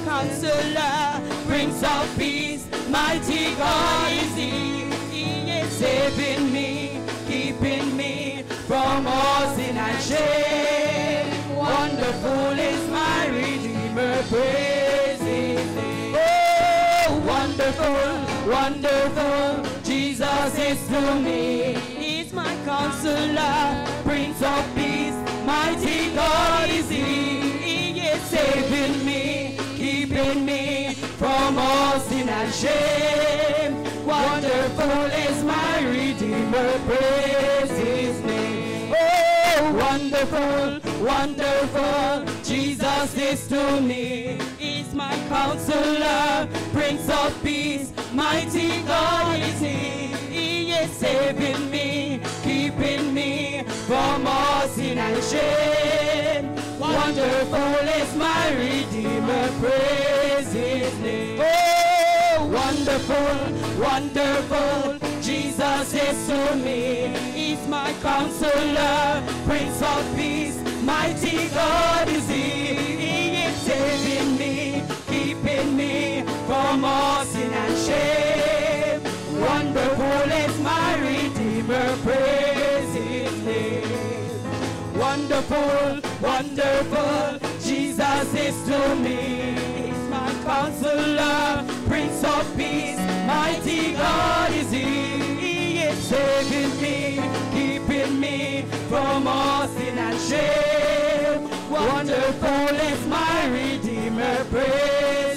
Counselor, Prince of Peace, mighty God is He. He is saving me, keeping me from all sin and shame. Wonderful is my Redeemer, praise wonderful, wonderful, Jesus is to me. He's my counselor, Prince of Peace, mighty God is He. He is saving me, keeping me from all sin and shame. Wonderful is my Redeemer, praise His name. Oh, wonderful, wonderful, Jesus is to me. My counselor, Prince of Peace, mighty God is He. He is saving me, keeping me from all sin and shame. Wonderful is my Redeemer, praise His name. Oh, wonderful, wonderful, Jesus is to me. He's my counselor, Prince of Peace, mighty God is He. Keeping me from all sin and shame. Wonderful is my Redeemer, praise His name. Wonderful, wonderful, Jesus is to me. He's my counselor, Prince of Peace, mighty God is He. He is saving me, keeping me from all sin and shame. Wonderful is my Redeemer, praise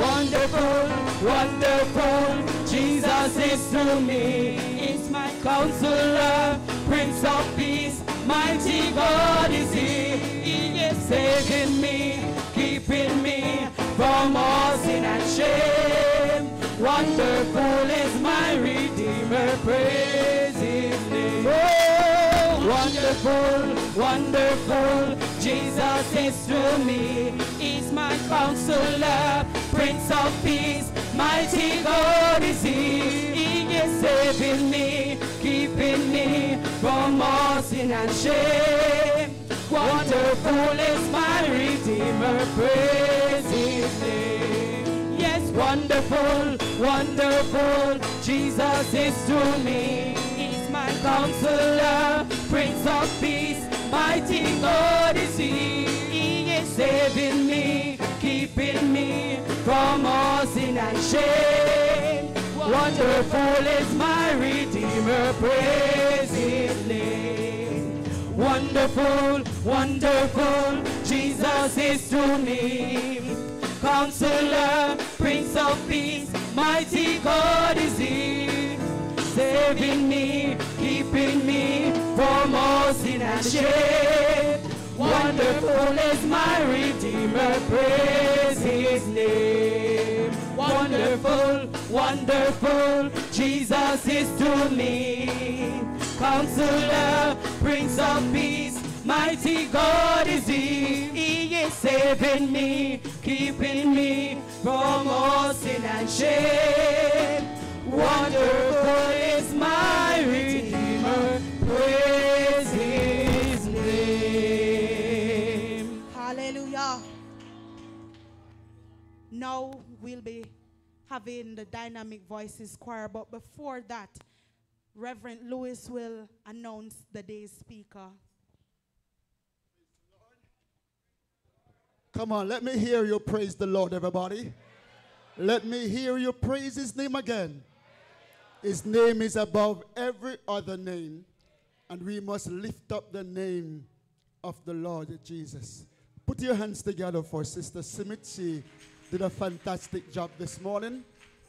wonderful, wonderful, Jesus is to me. He's my counselor, Prince of Peace, mighty God is He. He is saving me, keeping me from all sin and shame. Wonderful is my Redeemer, praise His name. Oh, wonderful, wonderful, Jesus is to me. He's my counselor, Prince of Peace, mighty God is He. He is saving me, keeping me from all sin and shame. Wonderful is my Redeemer, praise His name. Yes, wonderful, wonderful, Jesus is to me. He's my counselor, Prince of Peace, mighty God is He. He is saving me, keeping me from all sin and shame. Wonderful is my Redeemer, praise His name. Wonderful, wonderful, Jesus is to me. Counselor, Prince of Peace, mighty God is He. Saving me, keeping me from all sin and shame. Wonderful is my Redeemer, praise His name. Wonderful, wonderful, Jesus is to me. Counselor, Prince of Peace, mighty God is He. He is saving me, keeping me from all sin and shame. Wonderful is my Redeemer, Now we'll be having the dynamic voices choir, but before that, Reverend Lewis will announce the day's speaker. Come on, let me hear you praise the Lord, everybody. Let me hear you praise his name again. His name is above every other name, and we must lift up the name of the Lord Jesus. Put your hands together for Sister Simit. Did a fantastic job this morning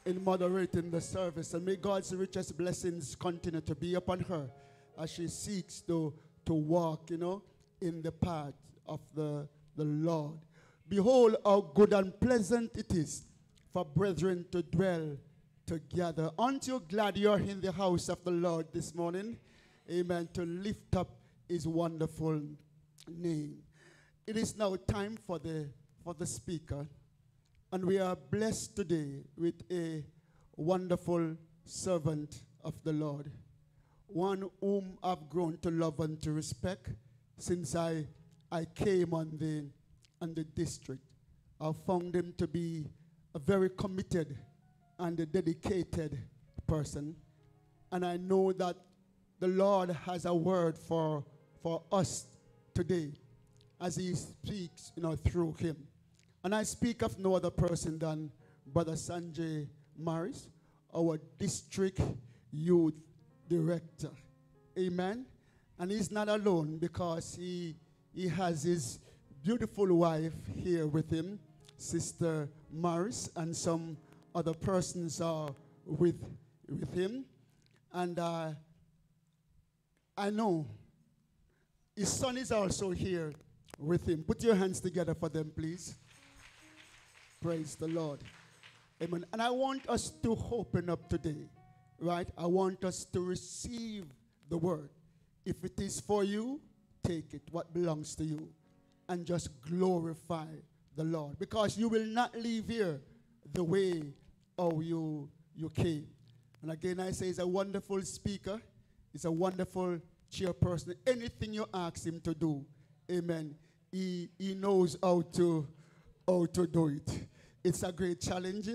in moderating the service, and may God's richest blessings continue to be upon her as she seeks to, to walk, you know, in the path of the, the Lord. Behold, how good and pleasant it is for brethren to dwell together. Aren't you glad you're in the house of the Lord this morning? Amen. To lift up his wonderful name. It is now time for the for the speaker. And we are blessed today with a wonderful servant of the Lord. One whom I've grown to love and to respect since I, I came on the, on the district. I found him to be a very committed and a dedicated person. And I know that the Lord has a word for, for us today as he speaks you know, through him. And I speak of no other person than Brother Sanjay Morris, our district youth director. Amen. And he's not alone because he, he has his beautiful wife here with him, Sister Morris, and some other persons are with, with him. And uh, I know his son is also here with him. Put your hands together for them, please. Praise the Lord. Amen. And I want us to open up today, right? I want us to receive the word. If it is for you, take it, what belongs to you, and just glorify the Lord. Because you will not leave here the way how you, you came. And again, I say he's a wonderful speaker, he's a wonderful chairperson. Anything you ask him to do, amen, he, he knows how to, how to do it. It's a great challenge.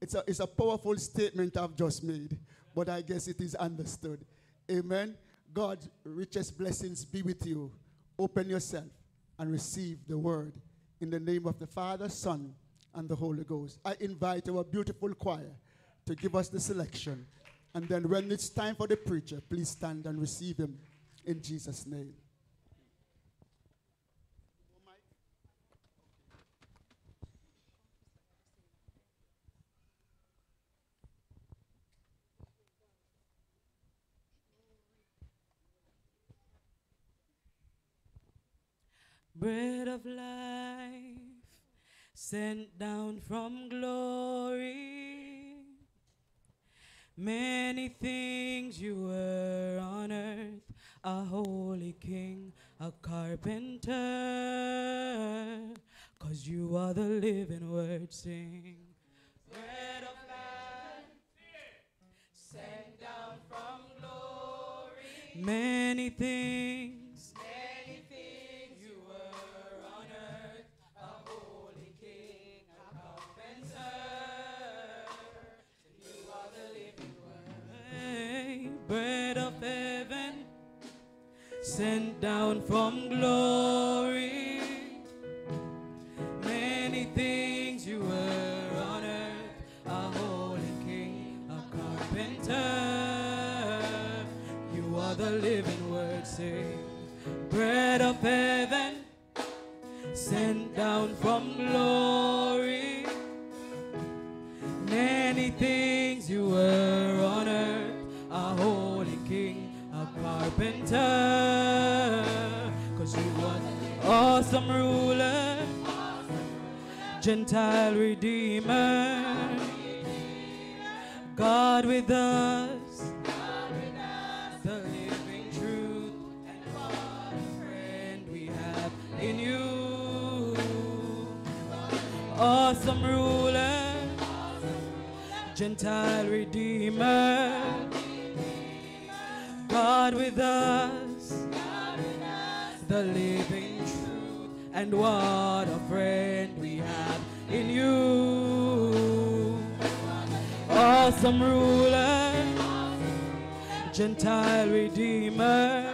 It's a, it's a powerful statement I've just made, but I guess it is understood. Amen. God's richest blessings be with you. Open yourself and receive the word in the name of the Father, Son, and the Holy Ghost. I invite our beautiful choir to give us the selection. And then when it's time for the preacher, please stand and receive him in Jesus' name. Bread of life sent down from glory. Many things you were on earth, a holy king, a carpenter. Cause you are the living word, sing. Bread of life sent down from glory. Many things bread of heaven, sent down from glory. Many things you were on earth, a holy king, a carpenter. You are the living word, say, bread of heaven, Gentile redeemer, God with us, Gentile redeemer,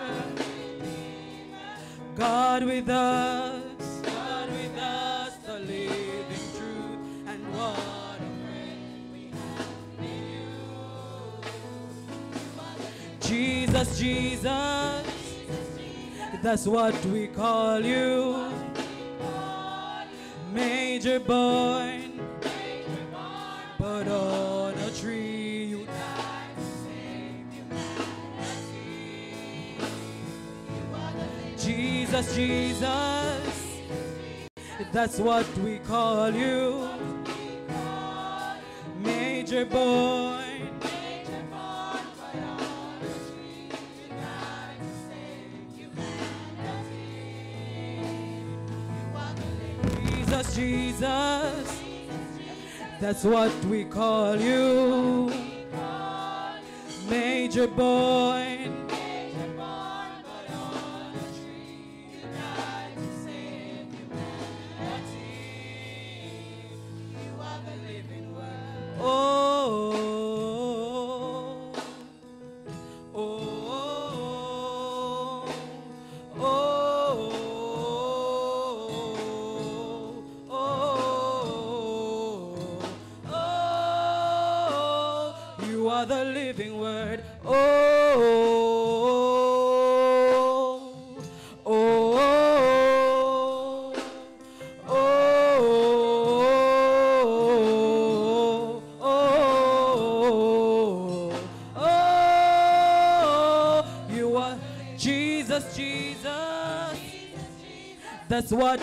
God with us. God with us, the living truth, and what a friend we have in you. Jesus, Jesus, that's what we call you. Major born, Jesus, that's what we call you. Major boy. Jesus, Jesus, that's what we call you. Major boy.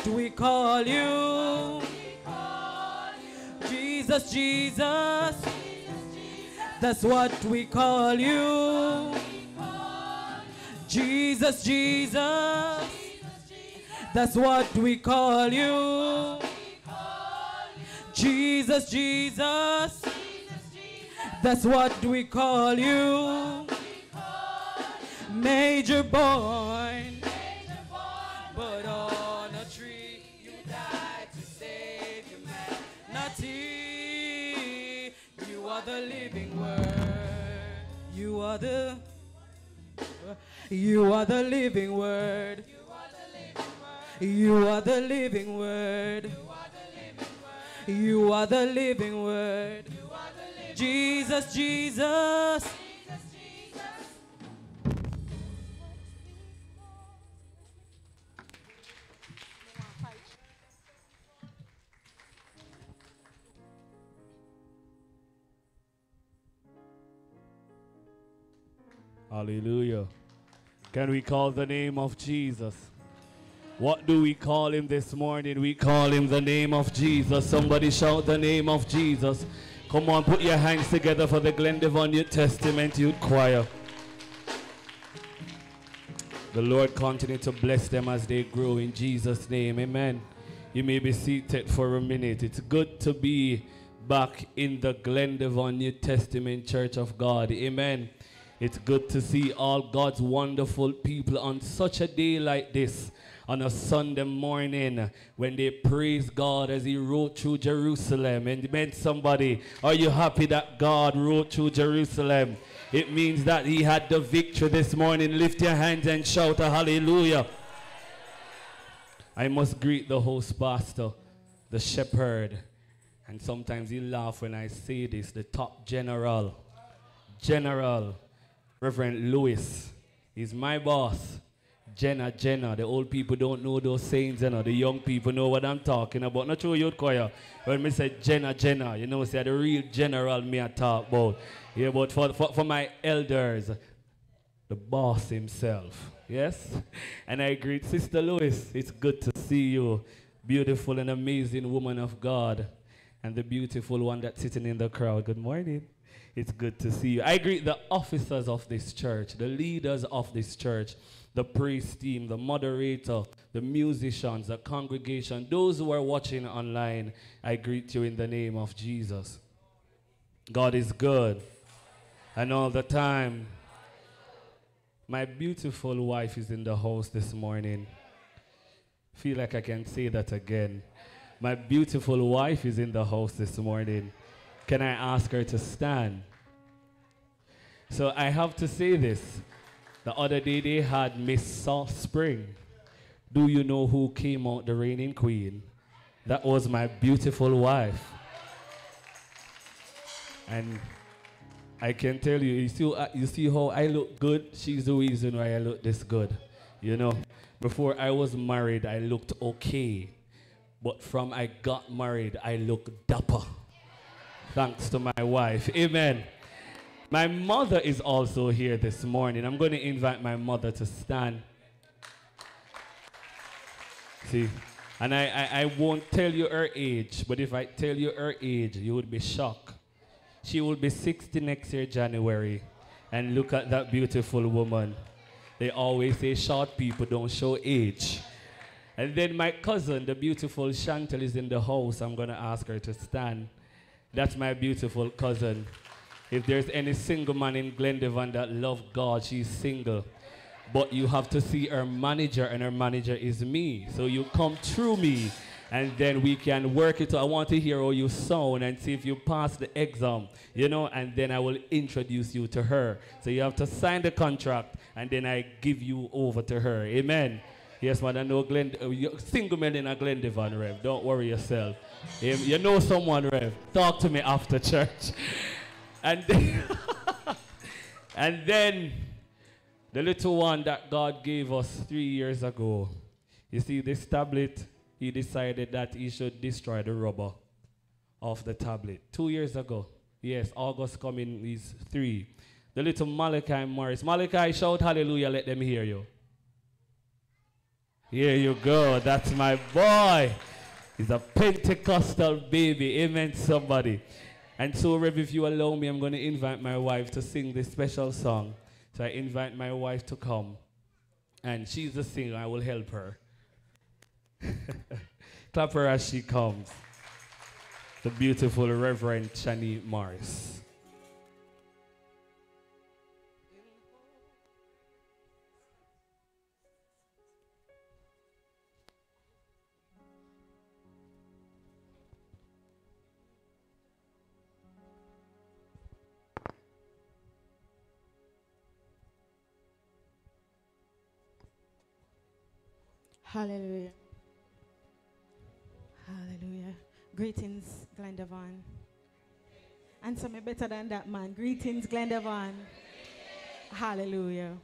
What we call you. Jesus, Jesus. That's what we call you. Jesus, Jesus. That's what we call you. Jesus, Jesus. That's what we call you. Major boy. You are the living word. You are the living word. You are the living word. Jesus, Jesus. Hallelujah. Can we call the name of Jesus? What do we call him this morning? We call him the name of Jesus. Somebody shout the name of Jesus. Come on, put your hands together for the Glendevon New Testament Youth Choir. The Lord continue to bless them as they grow in Jesus' name. Amen. You may be seated for a minute. It's good to be back in the Glendevon New Testament Church of God. Amen. It's good to see all God's wonderful people on such a day like this, on a Sunday morning, when they praise God as He rode through Jerusalem. And meant somebody, are you happy that God rode through Jerusalem? It means that He had the victory this morning. Lift your hands and shout a hallelujah. I must greet the host pastor, the shepherd, and sometimes he laugh when I say this, the top general, General Reverend Lewis. He's my boss. Jenna, Jenna. The old people don't know those sayings, you know. The young people know what I'm talking about. Not sure youth choir. When me say Jenna, Jenna, you know, say the real general me I talk about. Yeah, but for, for, for my elders, the boss himself. Yes? And I greet Sister Lewis. It's good to see you. Beautiful and amazing woman of God. And the beautiful one that's sitting in the crowd. Good morning. It's good to see you. I greet the officers of this church, the leaders of this church, the praise team, the moderator, the musicians, the congregation, those who are watching online. I greet you in the name of Jesus. God is good. And all the time, my beautiful wife is in the house this morning. Feel like I can say that again. My beautiful wife is in the house this morning. Can I ask her to stand? So I have to say this. The other day they had Miss Salt Spring. Do you know who came out the reigning queen? That was my beautiful wife. And I can tell you, you see, uh, you see how I look good? She's the reason why I look this good. You know, before I was married, I looked okay. But from I got married, I look dapper. Thanks to my wife. Amen. My mother is also here this morning. I'm going to invite my mother to stand. See, and I, I, I won't tell you her age, but if I tell you her age, you would be shocked. She will be 60 next year, January. And look at that beautiful woman. They always say short people don't show age. And then my cousin, the beautiful Chantal, is in the house. I'm going to ask her to stand. That's my beautiful cousin. If there's any single man in Glendevon that love God, she's single. But you have to see her manager, and her manager is me. So you come through me, and then we can work it. I want to hear how you sound and see if you pass the exam, you know, and then I will introduce you to her. So you have to sign the contract, and then I give you over to her. Amen. Yes, man, I know Glen, uh, single men in a Glendevon, Rev. Don't worry yourself. You know someone, Rev. Talk to me after church. And then, and then the little one that God gave us three years ago. You see, this tablet, he decided that he should destroy the rubber of the tablet. Two years ago. Yes, August coming is three. The little Malachi Morris. Malachi, shout hallelujah, let them hear you. Here you go. That's my boy. He's a Pentecostal baby. Amen, somebody. And so, Rev, if you allow me, I'm going to invite my wife to sing this special song. So I invite my wife to come. And she's the singer. I will help her. Clap her as she comes. The beautiful Reverend Chani Morris. Hallelujah. Hallelujah. Greetings, Glendevon. Answer me better than that, man. Greetings, Glendevon. Hallelujah.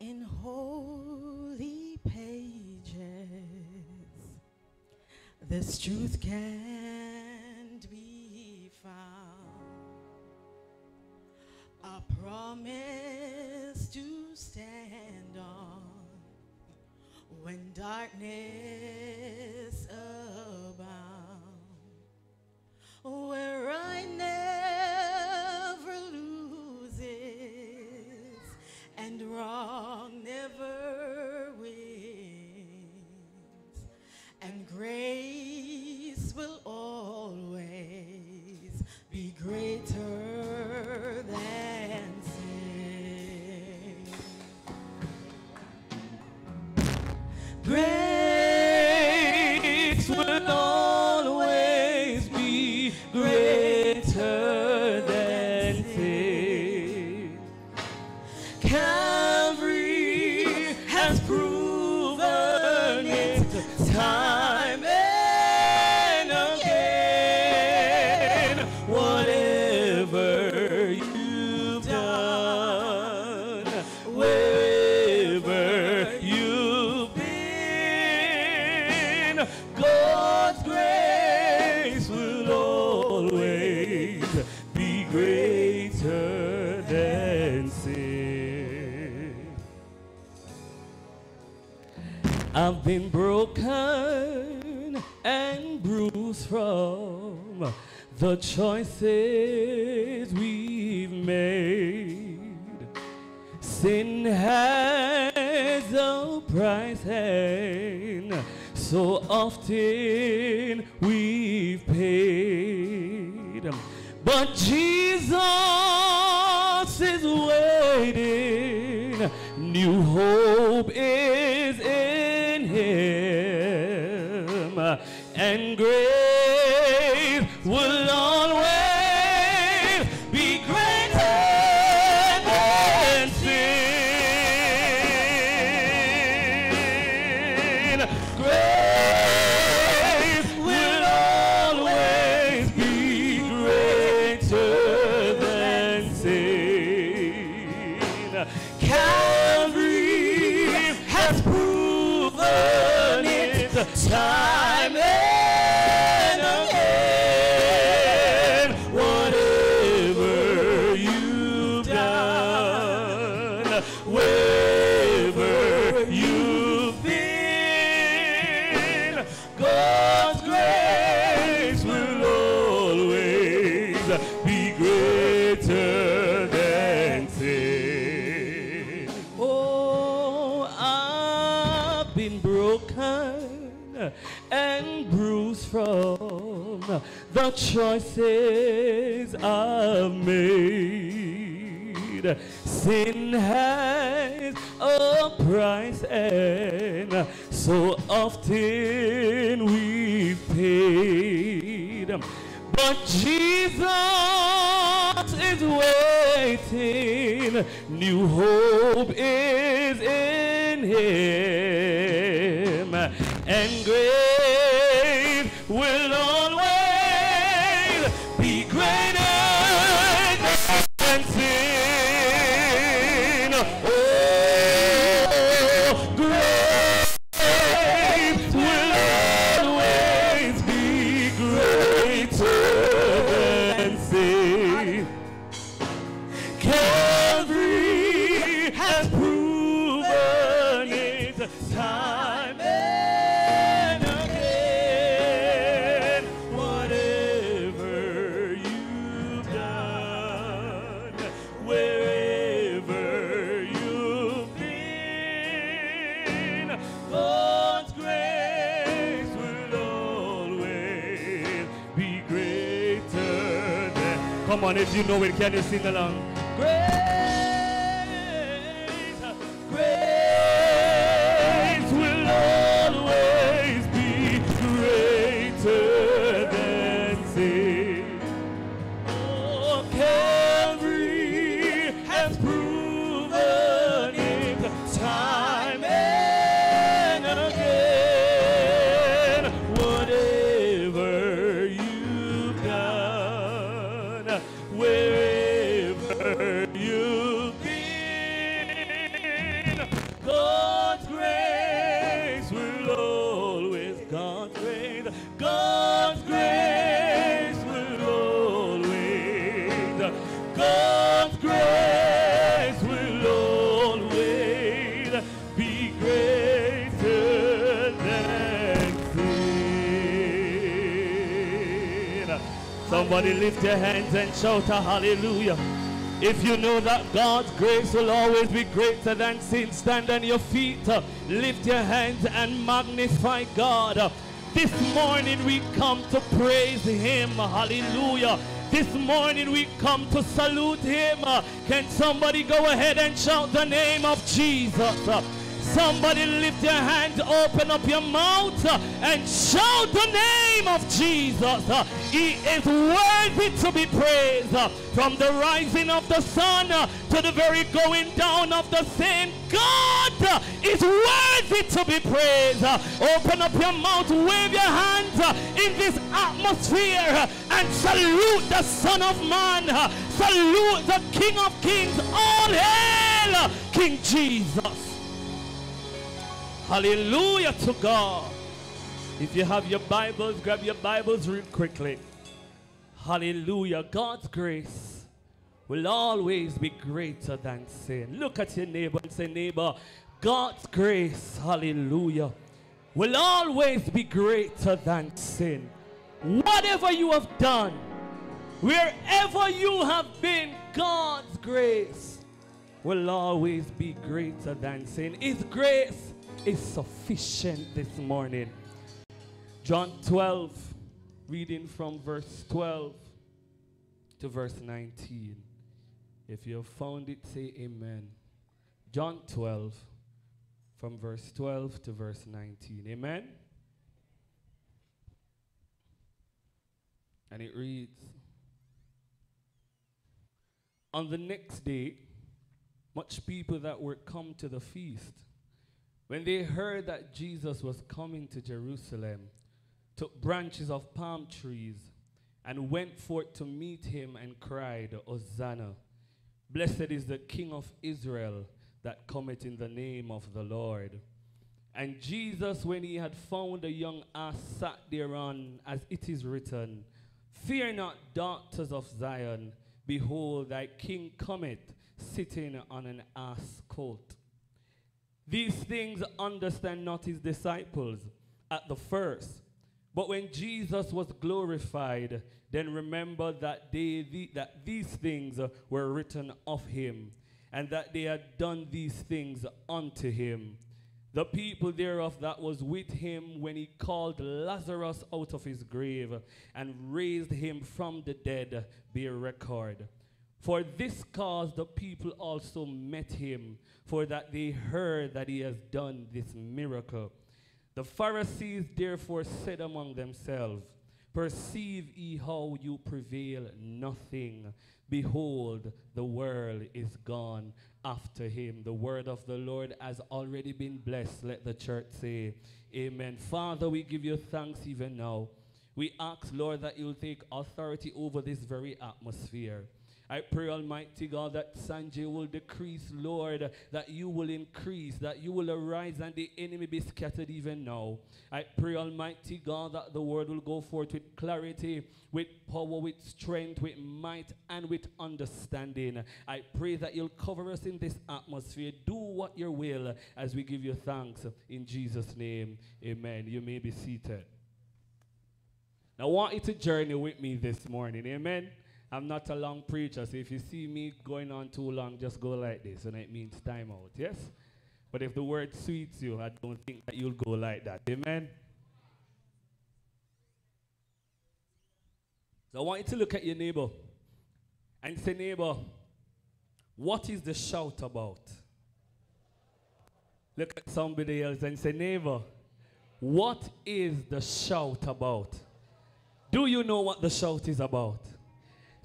In holy pages, this truth can't be found a promise to stand on when darkness know it, can you sing along? Somebody lift your hands and shout a hallelujah. If you know that God's grace will always be greater than sin, stand on your feet, lift your hands and magnify God. This morning we come to praise Him. Hallelujah. This morning we come to salute Him. Can somebody go ahead and shout the name of Jesus? Somebody lift your hand, open up your mouth, uh, and shout the name of Jesus. Uh, He is worthy to be praised. Uh, From the rising of the sun uh, to the very going down of the same, God uh, is worthy to be praised. Uh, open up your mouth, wave your hands in this atmosphere and salute the Son of Man. Salute the King of Kings. All hail King Jesus. Hallelujah to God. If you have your Bibles, grab your Bibles real quickly. Hallelujah. God's grace will always be greater than sin. Look at your neighbor and say, neighbor, God's grace, hallelujah, will always be greater than sin. Whatever you have done, wherever you have been, God's grace will always be greater than sin. His grace is sufficient this morning. John 12, reading from verse 12 to verse 19. If you have found it, say amen. John 12, from verse 12 to verse 19. Amen. And it reads On the next day, much people that were come to the feast, when they heard that Jesus was coming to Jerusalem, took branches of palm trees and went forth to meet him and cried, Hosanna! Blessed is the King of Israel that cometh in the name of the Lord. And Jesus, when he had found a young ass, sat thereon, as it is written, Fear not, daughters of Zion, behold, thy king cometh, sitting on an ass colt. These things understand not his disciples at the first. But when Jesus was glorified, then remember that, they, the, that these things were written of him, and that they had done these things unto him. The people thereof that was with him when he called Lazarus out of his grave and raised him from the dead bear record. For this cause the people also met him, for that they heard that he has done this miracle. The Pharisees therefore said among themselves, Perceive ye how you prevail nothing. Behold, the world is gone after him. The word of the Lord has already been blessed. Let the church say, Amen. Father, we give you thanks even now. We ask, Lord, that you'll take authority over this very atmosphere. I pray, Almighty God, that Sanjay will decrease, Lord, that you will increase, that you will arise and the enemy be scattered even now. I pray, Almighty God, that the word will go forth with clarity, with power, with strength, with might, and with understanding. I pray that you'll cover us in this atmosphere. Do what your will as we give you thanks. In Jesus' name, amen. You may be seated. Now, I want you to journey with me this morning. Amen. I'm not a long preacher, so if you see me going on too long, just go like this, and it means time out, yes? But if the word suits you, I don't think that you'll go like that. Amen? So I want you to look at your neighbor and say, neighbor, what is the shout about? Look at somebody else and say, neighbor, what is the shout about? Do you know what the shout is about?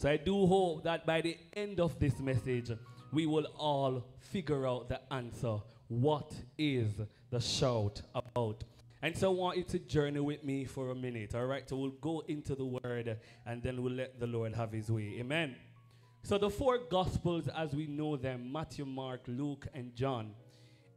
So I do hope that by the end of this message, we will all figure out the answer. What is the shout about? And so I want you to journey with me for a minute, all right? So we'll go into the word and then we'll let the Lord have his way. Amen. So the four gospels as we know them, Matthew, Mark, Luke, and John,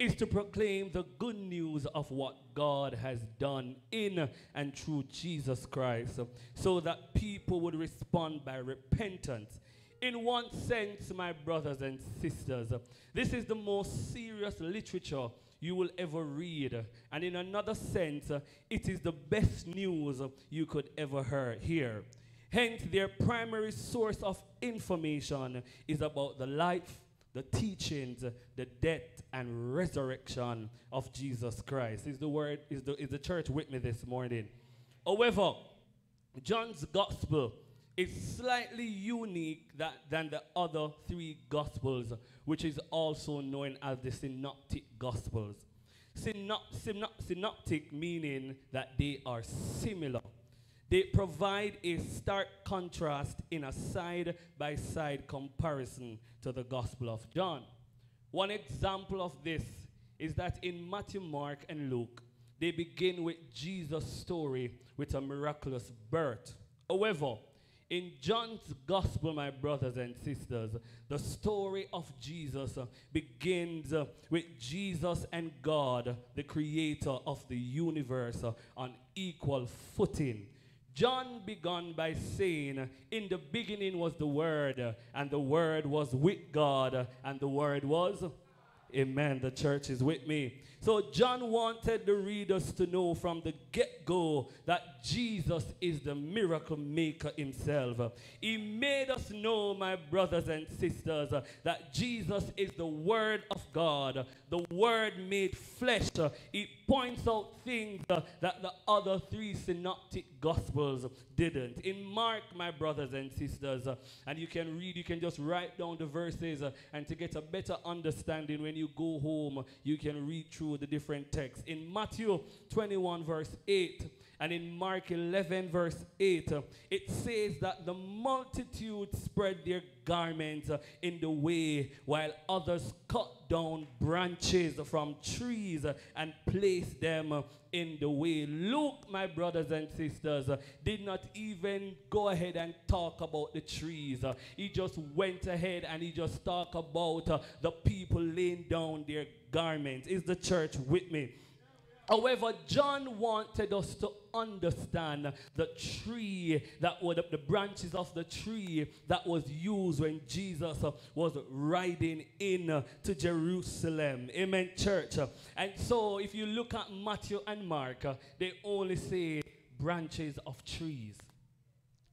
is to proclaim the good news of what God has done in and through Jesus Christ so that people would respond by repentance. In one sense, my brothers and sisters, this is the most serious literature you will ever read. And in another sense, it is the best news you could ever hear. Hence, their primary source of information is about the life, the teachings, the death, and resurrection of Jesus Christ. Is the word, is the, is the church with me this morning? However, John's gospel is slightly unique that, than the other three gospels, which is also known as the synoptic gospels. Synop, synop, synoptic meaning that they are similar. They provide a stark contrast in a side by side comparison to the Gospel of John. One example of this is that in Matthew, Mark, and Luke, they begin with Jesus' story with a miraculous birth. However, in John's gospel, my brothers and sisters, the story of Jesus begins with Jesus and God, the creator of the universe, on equal footing. John began by saying, In the beginning was the Word, and the Word was with God, and the Word was. Amen. The church is with me. So, John wanted the readers to know from the get go that Jesus is the miracle maker himself. He made us know, my brothers and sisters, that Jesus is the Word of God, the Word made flesh. He points out things that the other three synoptic gospels didn't. In Mark, my brothers and sisters, and you can read, you can just write down the verses, and to get a better understanding when you go home, you can read through the different texts. In Matthew 21, verse 8, and in Mark 11, verse 8, uh, it says that the multitude spread their garments in the way, while others cut down branches from trees and placed them in the way. Luke, my brothers and sisters, did not even go ahead and talk about the trees. He just went ahead and he just talked about the people laying down their garments. Is the church with me? However, John wanted us to understand the tree that was the branches of the tree that was used when Jesus was riding in to Jerusalem. Amen, church. And so, if you look at Matthew and Mark, they only say branches of trees.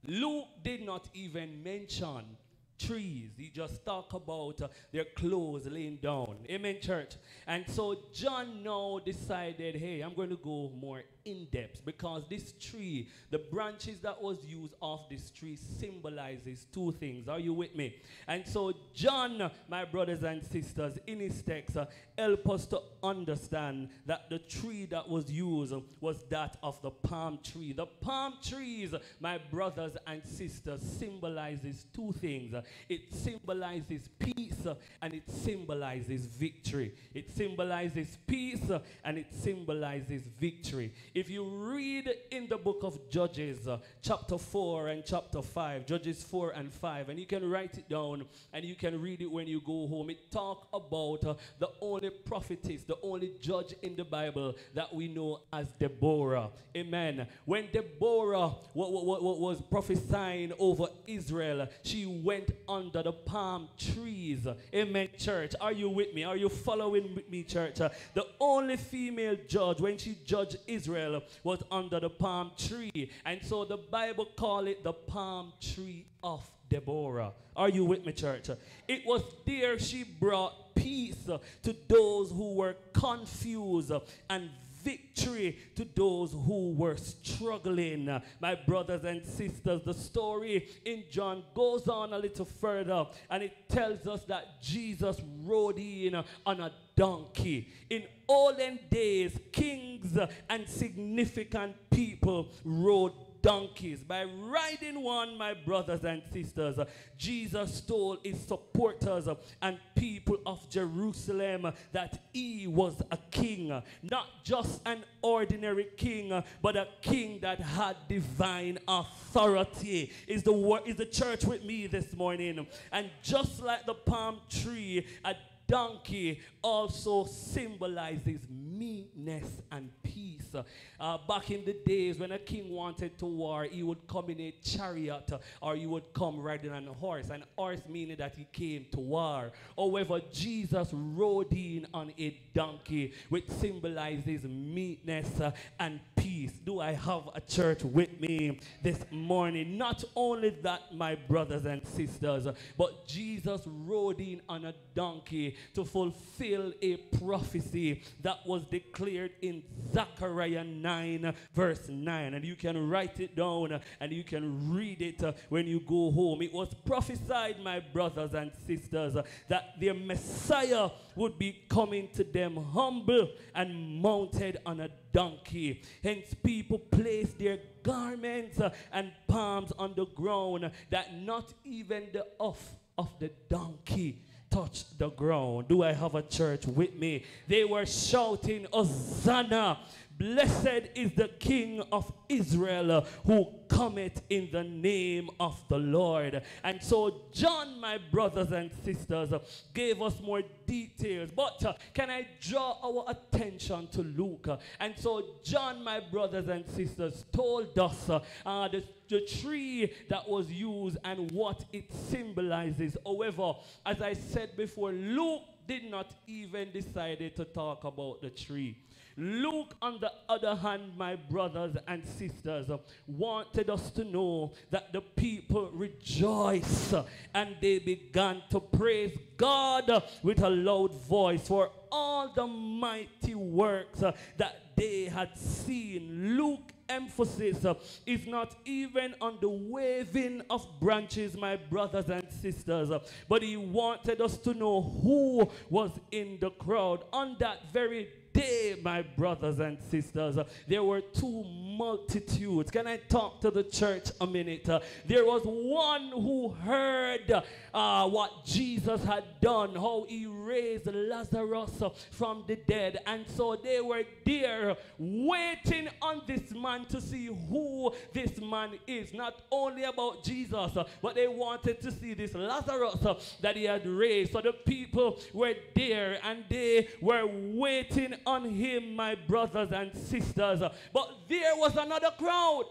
Luke did not even mention trees. He just talk about uh, their clothes laying down. Amen, church. And so John now decided, hey, I'm going to go more in depth because this tree, the branches that was used of this tree symbolizes two things. Are you with me? And so John, my brothers and sisters, in his text, uh, help us to understand that the tree that was used was that of the palm tree. The palm trees, my brothers and sisters, symbolizes two things. It symbolizes peace and it symbolizes victory. It symbolizes peace and it symbolizes victory. If you read in the book of Judges, uh, chapter 4 and chapter 5, Judges 4 and 5, and you can write it down and you can read it when you go home. It talk about uh, the only prophetess, the only judge in the Bible that we know as Deborah. Amen. When Deborah was prophesying over Israel, she went under the palm trees. Amen, church. Are you with me? Are you following with me, church? The only female judge, when she judged Israel, Israel was under the palm tree. And so the Bible call it the palm tree of Deborah. Are you with me, church? It was there she brought peace uh, to those who were confused uh, and victory to those who were struggling. Uh, my brothers and sisters, the story in John goes on a little further and it tells us that Jesus rode in on a donkey. In olden days, kings and significant people rode donkeys. By riding one, my brothers and sisters, Jesus told his supporters and people of Jerusalem that he was a king, not just an ordinary king, but a king that had divine authority. Is the is the church with me this morning? And just like the palm tree, a donkey also symbolizes meekness and peace. Uh, back in the days when a king wanted to war, he would come in a chariot uh, or he would come riding on a horse. And horse meaning that he came to war. However, Jesus rode in on a donkey, which symbolizes meekness uh, and peace. Do I have a church with me this morning? Not only that, my brothers and sisters, but Jesus rode in on a donkey to fulfill a prophecy that was declared in Zechariah 9, verse 9. And you can write it down and you can read it when you go home. It was prophesied, my brothers and sisters, that the Messiah would be coming to them humble and mounted on a donkey. Hence, people place their garments uh, and palms on the ground that not even the off of the donkey touched the ground. Do I have a church with me? They were shouting, Hosanna Blessed is the King of Israel who cometh in the name of the Lord. And so, John, my brothers and sisters, gave us more details. But uh, can I draw our attention to Luke? And so, John, my brothers and sisters, told us uh, the, the tree that was used and what it symbolizes. However, as I said before, Luke did not even decide to talk about the tree. Luke, on the other hand, my brothers and sisters, wanted us to know that the people rejoice and they began to praise God with a loud voice for all the mighty works that they had seen. Luke emphasis is not even on the waving of branches, my brothers and sisters, but he wanted us to know who was in the crowd. On that very day, my brothers and sisters, there were two multitudes. Can I talk to the church a minute? Uh, there was one who heard uh, what Jesus had done, how he raised Lazarus from the dead. And so they were there waiting on this man to see who this man is. Not only about Jesus, but they wanted to see this Lazarus that he had raised. So the people were there and they were waiting on him, my brothers and sisters. But there was another crowd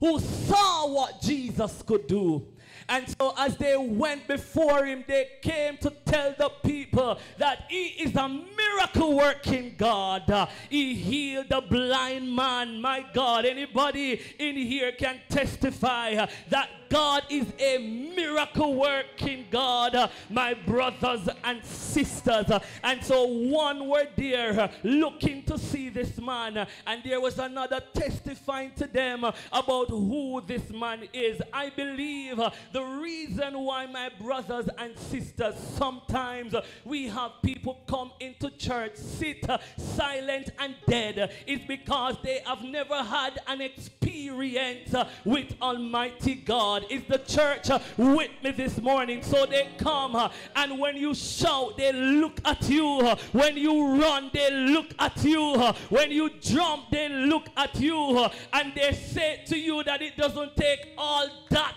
who saw what Jesus could do And so as they went before him, they came to tell the people that he is a miracle working God. He healed the blind man. My God, anybody in here can testify that God is a miracle working God, uh, my brothers and sisters. And so one were there uh, looking to see this man, and there was another testifying to them about who this man is. I believe uh, the reason why, my brothers and sisters, sometimes we have people come into church, sit silent and dead, is because they have never had an experience with Almighty God. Is the church uh, with me this morning? So they come, uh, and when you shout, they look at you. uh, When you run, they look at you. When you jump, they look at you. And they say to you that it doesn't take all that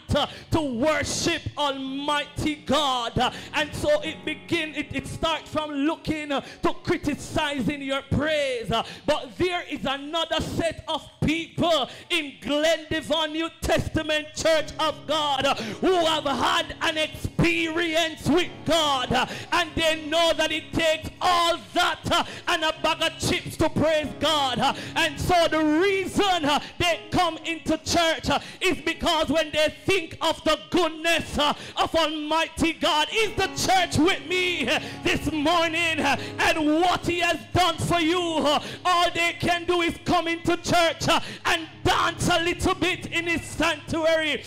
to worship Almighty God. And so it begin. it, it starts from looking to criticizing your praise. But there is another set of people in Glendevon New Testament Church of God who have had an experience with God and they know that it takes all that and a bag of chips to praise God. And so the reason they come into church is because when they think of the goodness of Almighty God, is the church with me this morning and what He has done for you? All they can do is come into church and dance a little bit in His sanctuary.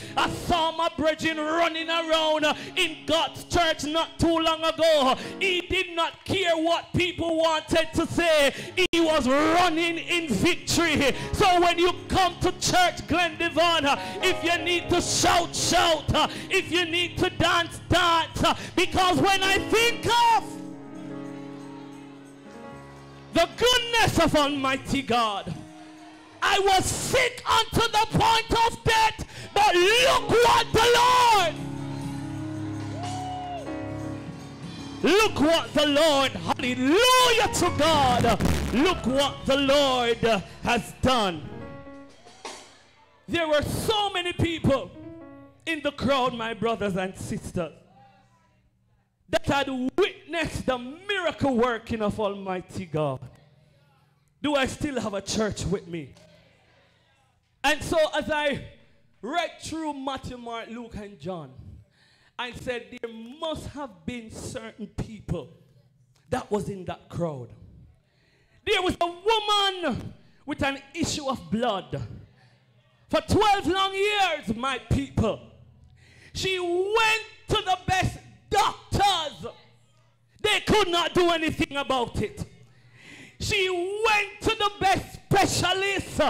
Saw my brethren running around in God's church not too long ago. He did not care what people wanted to say. He was running in victory. So when you come to church, Glendevon, uh, if you need to shout, shout. If you need to dance, dance. Because when I think of the goodness of Almighty God, I was sick unto the point of death, but look what the Lord, look what the Lord, hallelujah to God, look what the Lord has done. There were so many people in the crowd, my brothers and sisters, that had witnessed the miracle working of Almighty God. Do I still have a church with me? And so as I read through Matthew, Mark, Luke, and John, I said there must have been certain people that was in that crowd. There was a woman with an issue of blood. For 12 long years, my people. She went to the best doctors. They could not do anything about it. She went to the best specialists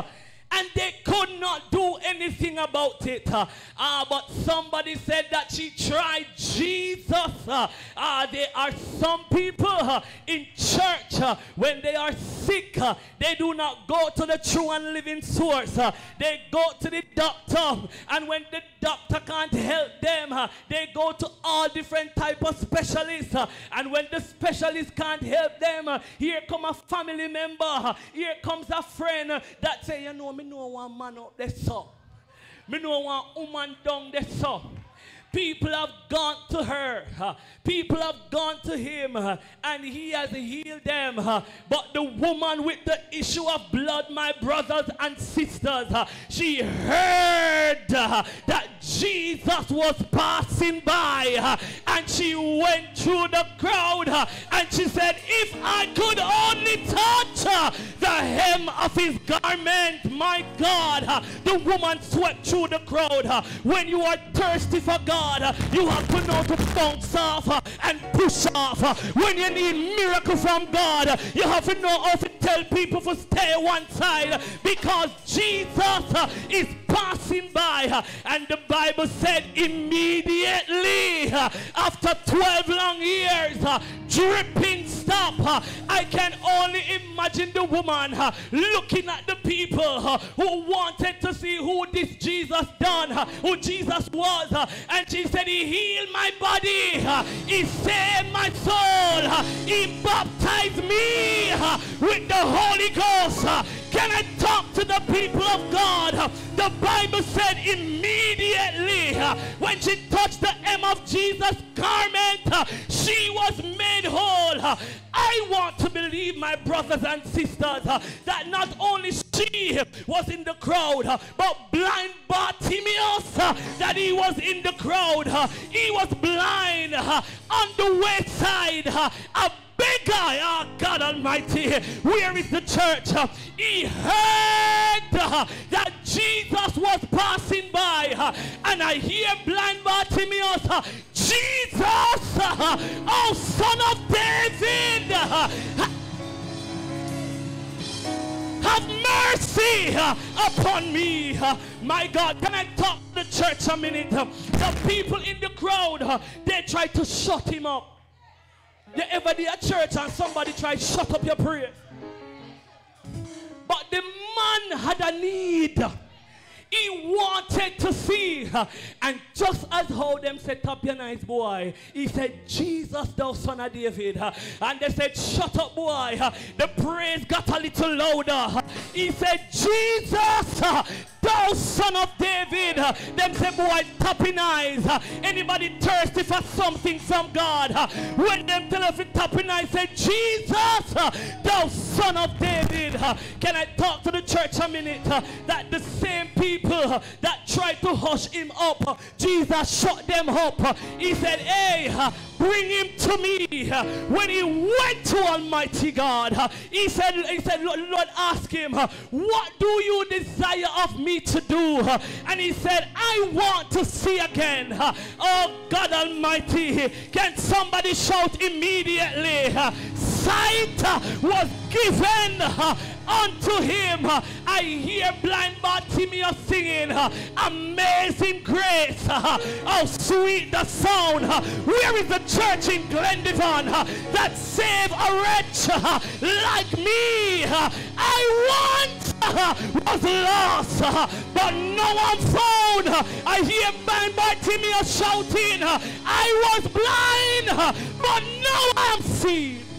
and they could not do anything about it. Uh, but somebody said that she tried Jesus. Uh, there are some people in church when they are sick, they do not go to the true and living source. they go to the doctor, and when the doctor can't help them, they go to all different type of specialists. and when the specialist can't help them, here come a family member, here comes a friend that say, you know, me know one man up there, so. Me know one woman down there, so. People have gone to her. People have gone to him and he has healed them. But the woman with the issue of blood, my brothers and sisters, she heard that Jesus was passing by and she went through the crowd and she said, If I could only touch the hem of his garment, my God, the woman swept through the crowd. When you are thirsty for God, uh, you have to know to bounce off and push off. When you need miracle from God, you have to know how to tell people to stay one side because Jesus is passing by. And the Bible said immediately after 12 long years, dripping stop. I can only imagine the woman looking at the people who wanted to see who this Jesus done, who Jesus was. uh, She said, He healed my body, He saved my soul, He baptized me with the Holy Ghost. Can I talk to the people of God? The Bible said immediately uh, when she touched the hem of Jesus' garment, uh, she was made whole. Uh, I want to believe, my brothers and sisters, that not only she was in the crowd, but blind Bartimaeus, that he was in the crowd. He was blind on the wayside. uh, A beggar, oh God Almighty, where is the church? He heard that Jesus was passing by, and I hear blind Bartimaeus, Jesus, oh son of David, have mercy upon me. My God, can I talk to the church a minute? The people in the crowd, they try to shut him up. You ever did a church and somebody try to shut up your prayer? But the man had a need. He wanted to see. And just as how them said, nice boy, he said, Jesus, thou son of David. And they said, Shut up, boy. The praise got a little louder. He said, Jesus, thou son of David. Them say, boy, tapping eyes. Anybody thirsty for something from God? When them tell us it tapping eyes, say, Jesus, thou son of David. Can I talk to the church a minute? That the same people Uh, that tried to hush him up, uh, Jesus shut them up. Uh, he said, hey, bring him to me. When he went to Almighty God, he said, he said, Lord, Lord ask him, what do you desire of me to do? And he said, I want to see again. Oh God Almighty, can somebody shout immediately? Sight was given unto him. I hear blind Bartimaeus singing, Amazing Grace. How sweet the sound. Where is the church in Glendevon that save a wretch like me? I once was lost, but now I'm found. I hear blind Bartimaeus shouting, I was blind, but now I'm seen.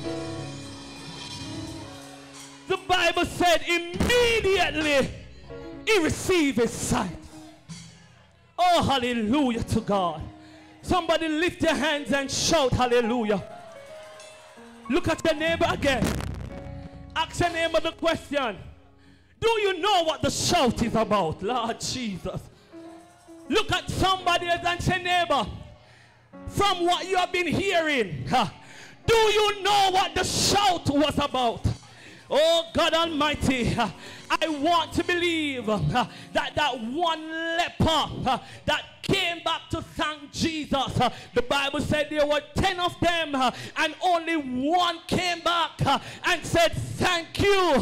The Bible said immediately he received his sight. Oh, hallelujah to God. Somebody lift your hands and shout hallelujah. Look at your neighbor again. Ask your neighbor the question. Do you know what the shout is about? Lord Jesus. Look at somebody else and say, neighbor, from what you have been hearing, huh, do you know what the shout was about? Oh God Almighty, I want to believe that that one leper that came back to thank Jesus. The Bible said there were 10 of them and only one came back and said, Thank you.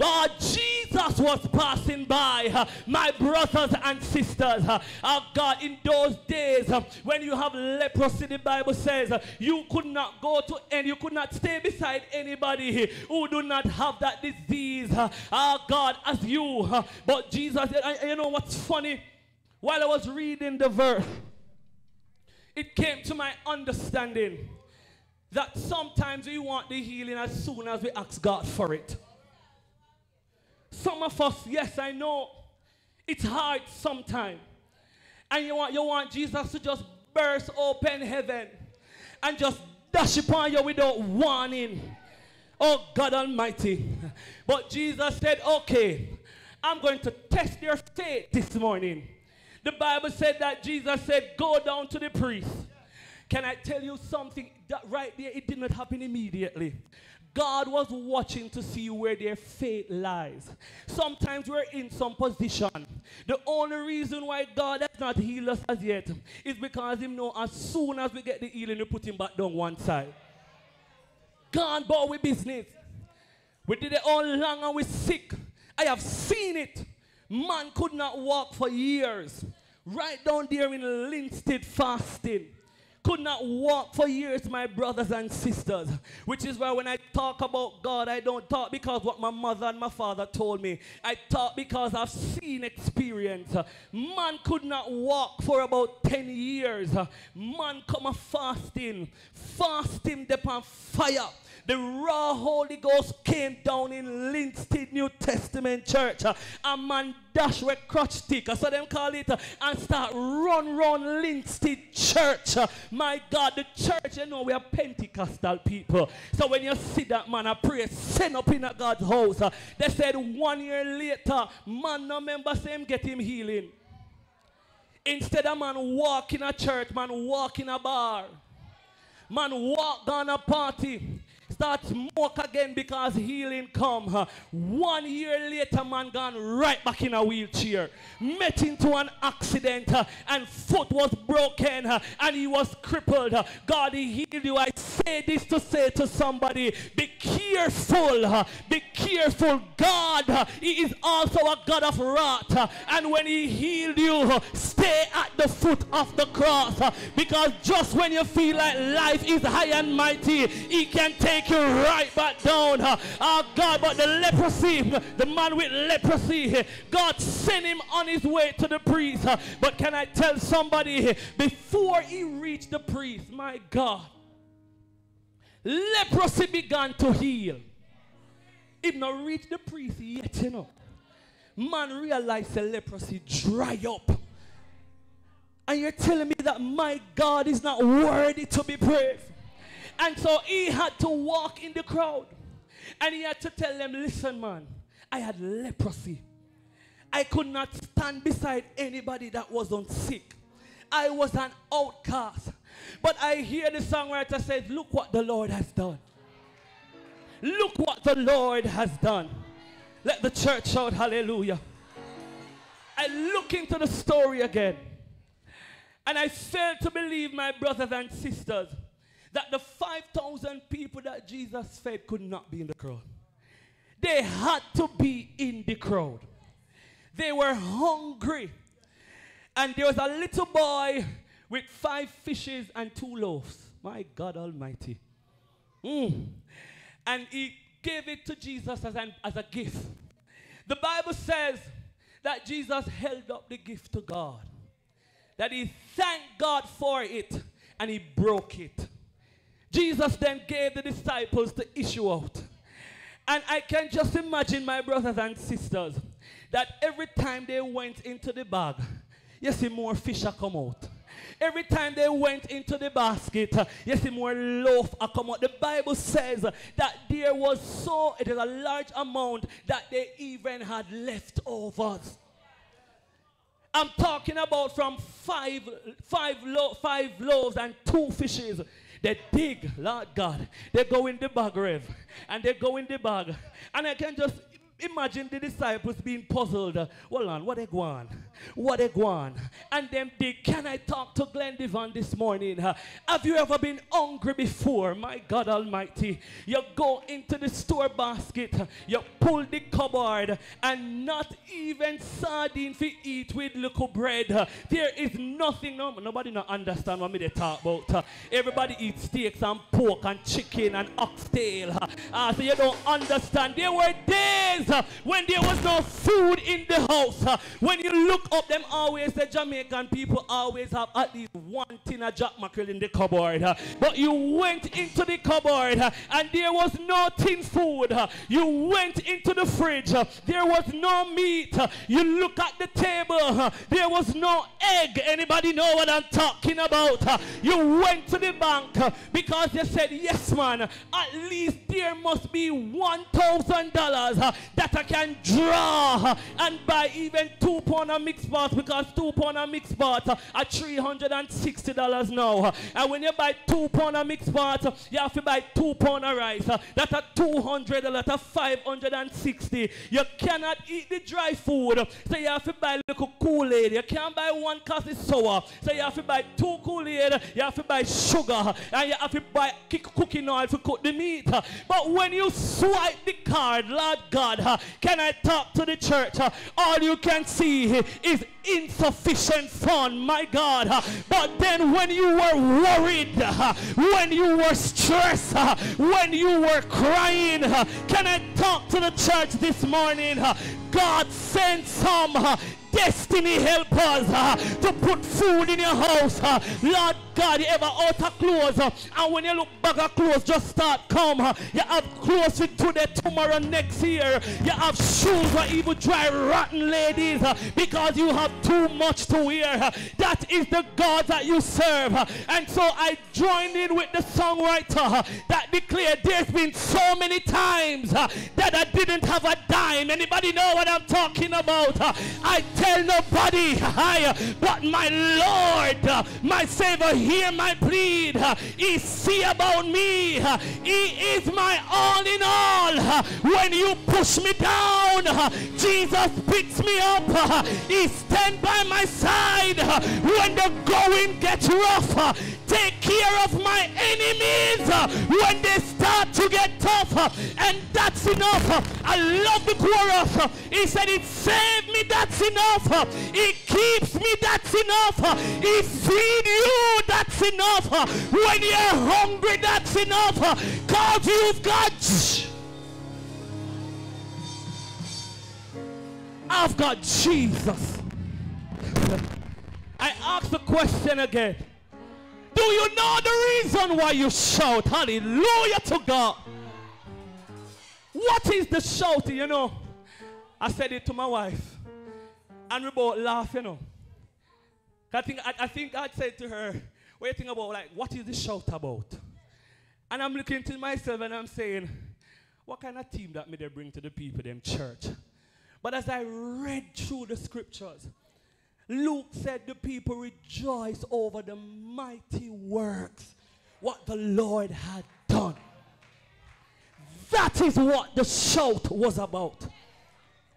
uh, Jesus was passing by. My brothers and sisters, uh, God, in those days when you have leprosy, the Bible says you could not go to and you could not stay beside anybody who do not have that disease. Uh, God, as you. But Jesus, you know what's funny? While I was reading the verse, it came to my understanding that sometimes we want the healing as soon as we ask God for it. Some of us, yes, I know, it's hard sometimes. And you want, you want Jesus to just burst open heaven and just dash upon you without warning. Oh God Almighty. But Jesus said, okay, I'm going to test your faith this morning. The Bible said that Jesus said, go down to the priest. Can I tell you something? That right there, it did not happen immediately. God was watching to see where their faith lies. Sometimes we're in some position. The only reason why God has not healed us as yet is because He know as soon as we get the healing, we put Him back down one side. God bought with business. We did it all long and we sick. I have seen it. Man could not walk for years. Right down there in Linstead fasting. Could not walk for years, my brothers and sisters. Which is why when I talk about God, I don't talk because what my mother and my father told me. I talk because I've seen experience. Man could not walk for about 10 years. Man come a fasting. Fasting upon fire. The raw Holy Ghost came down in Linstead New Testament Church. Uh, a man dash with crutch stick, uh, so them call it, uh, and start run run Linstead Church. My God, the church, you know, we are Pentecostal people. So when you see that man, I pray, send up in a God's house. They said one year later, man, no member same get him healing. Instead of man walk in a church, man walk in a bar. Man walk on a party. Start smoke again because healing come. One year later, man gone right back in a wheelchair. Met into an accident and foot was broken and he was crippled. God, he healed you. I say this to say to somebody, be careful. Be careful. God, he is also a God of wrath. And when he healed you, stay at the foot of the cross. Because just when you feel like life is high and mighty, he can take you right back down. Oh God, but the leprosy, the man with leprosy, God sent him on his way to the priest. But can I tell somebody, before he reached the priest, my God, leprosy began to heal. It not reach the priest yet, you know. Man realized the leprosy dry up. And you're telling me that my God is not worthy to be praised. And so he had to walk in the crowd. And he had to tell them, listen, man, I had leprosy. I could not stand beside anybody that wasn't sick. I was an outcast. But I hear the songwriter says, look what the Lord has done. Look what the Lord has done. Let the church shout hallelujah. I look into the story again. And I fail to believe, my brothers and sisters, that the 5,000 people that Jesus fed could not be in the crowd. They had to be in the crowd. They were hungry. And there was a little boy with five fishes and two loaves. My God Almighty. Mm. And he gave it to Jesus as, an, as a gift. The Bible says that Jesus held up the gift to God, that he thanked God for it and he broke it. Jesus then gave the disciples the issue out. And I can just imagine, my brothers and sisters, that every time they went into the bag, you see more fish are come out. Every time they went into the basket, you see more loaf are come out. The Bible says that there was so, it is a large amount that they even had leftovers. I'm talking about from five, five, lo- five loaves and two fishes. They dig, Lord God. They go in the bag, Rev. And they go in the bag. And I can just imagine the disciples being puzzled. Hold on, what they go? What they go? And them dig. Can I talk to Glendevon this morning? Have you ever been hungry before? My God Almighty. You go into the store basket, you pull the cupboard, and not even sardine for eat with little bread. There is nothing, no, nobody not understand what me they talk about. Everybody eats steaks and pork and chicken and oxtail. Uh, so you don't understand. There were days when there was no food in the house. Uh, when you look up, them always the Jamaican people always have at least one tin of jack mackerel in the cupboard. uh, but you went into the cupboard uh, and there was no tin food. uh, you went into the fridge. uh, there was no meat. uh, you look at the table. uh, there was no egg. Anybody know what I'm talking about? uh, you went to the bank uh, because you said, yes, man, at least there must be $1,000 uh, that I can draw and buy even two pound mixed pot because two pound mixed uh, are $360 now. uh, and when you buy two pound mixed uh, you have to buy two pound of rice. that are 200 that are 560 You cannot eat the dry food, so you have to buy little Kool-Aid. You can't buy one because it's sour, so you have to buy two Kool-Aid. You have to buy sugar, and you have to buy cooking oil to cook the meat. But when you swipe the card, Lord God, can I talk to the church? uh, All you can see is insufficient fund, my God. uh, But then when you were worried, uh, when you were stressed, uh, when you were crying, uh, can I talk to the church this morning? uh, God sent some destiny helpers uh, to put food in your house. uh. Lord God, you ever out of clothes uh, and when you look back at clothes just start come. uh. You have clothes for today, tomorrow, next year. You have shoes for even dry rotten ladies uh, because you have too much to wear. uh. That is the God that you serve. uh. And so I joined in with the songwriter uh, that declared there's been so many times that I didn't have a dime. Anybody know what I'm talking about? I tell nobody, uh, but my Lord, my Savior, hear my plead. He see about me. He is my all in all. When you push me down, Jesus picks me up. He stand by my side when the going gets rough. Take care of my enemies when they start to get tough. And that's enough. I love the chorus. He said, It saved me, that's enough. It keeps me, that's enough. He feed you, that's enough. When you're hungry, that's enough. Cause you've got... I've got Jesus. I ask the question again. Do you know the reason why you shout? Hallelujah to God. What is the shouting, you know? I said it to my wife. And we both laugh, you know. I think, I, I think I'd said to her, what you think about, like, what is the shout about? And I'm looking to myself and I'm saying, what kind of team that me they bring to the people, them church? But as I read through the scriptures, Luke said the people rejoice over the mighty works, what the Lord had done. That is what the shout was about.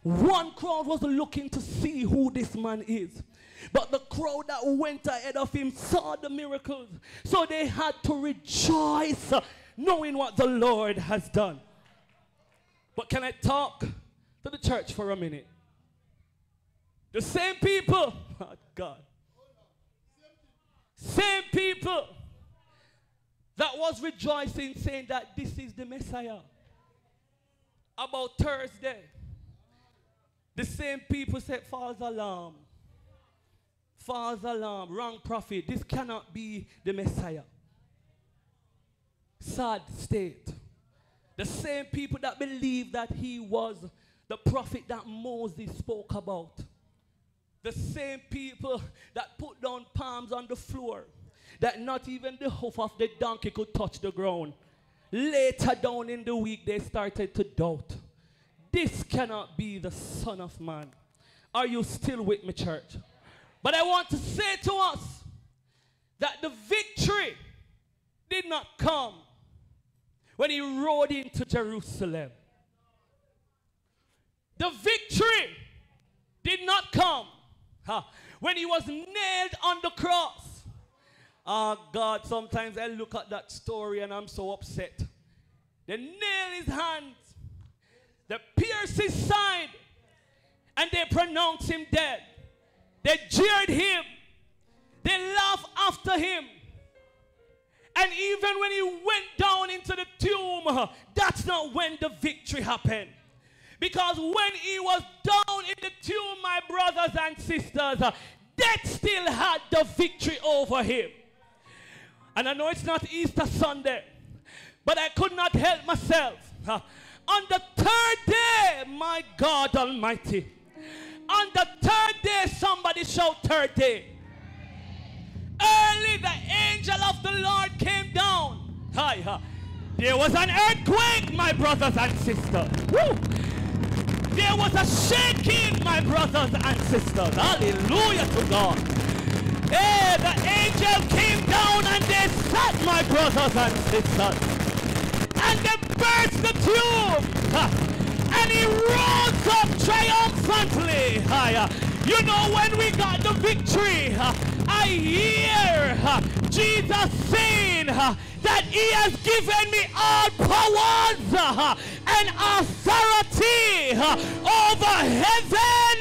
One crowd was looking to see who this man is. But the crowd that went ahead of him saw the miracles. So they had to rejoice knowing what the Lord has done. But can I talk to the church for a minute? The same people, God, same people that was rejoicing saying that this is the Messiah. About Thursday, the same people said, false alarm. False alarm, wrong prophet. This cannot be the Messiah. Sad state. The same people that believe that he was the prophet that Moses spoke about. The same people that put down palms on the floor, that not even the hoof of the donkey could touch the ground. Later down in the week, they started to doubt. This cannot be the Son of Man. Are you still with me, church? But I want to say to us that the victory did not come when he rode into Jerusalem. The victory did not come when he was nailed on the cross. Ah, God, sometimes I look at that story and I'm so upset. They nail his hands, they pierce his side, and they pronounce him dead. They jeered him, they laughed after him. And even when he went down into the tomb, that's not when the victory happened. Because when he was down in the tomb, my brothers and sisters, death still had the victory over him. And I know it's not Easter Sunday, but I could not help myself. On the third day, my God Almighty, on the third day, somebody shout third day. Early the angel of the Lord came down. Hi. There was an earthquake, my brothers and sisters. Woo. There was a shaking, my brothers and sisters. Hallelujah to God. Hey, the angel came down and they sat, my brothers and sisters. And they burst the tomb. huh, And he rose up triumphantly. You know when we got the victory, I hear Jesus saying that he has given me all powers and authority over heaven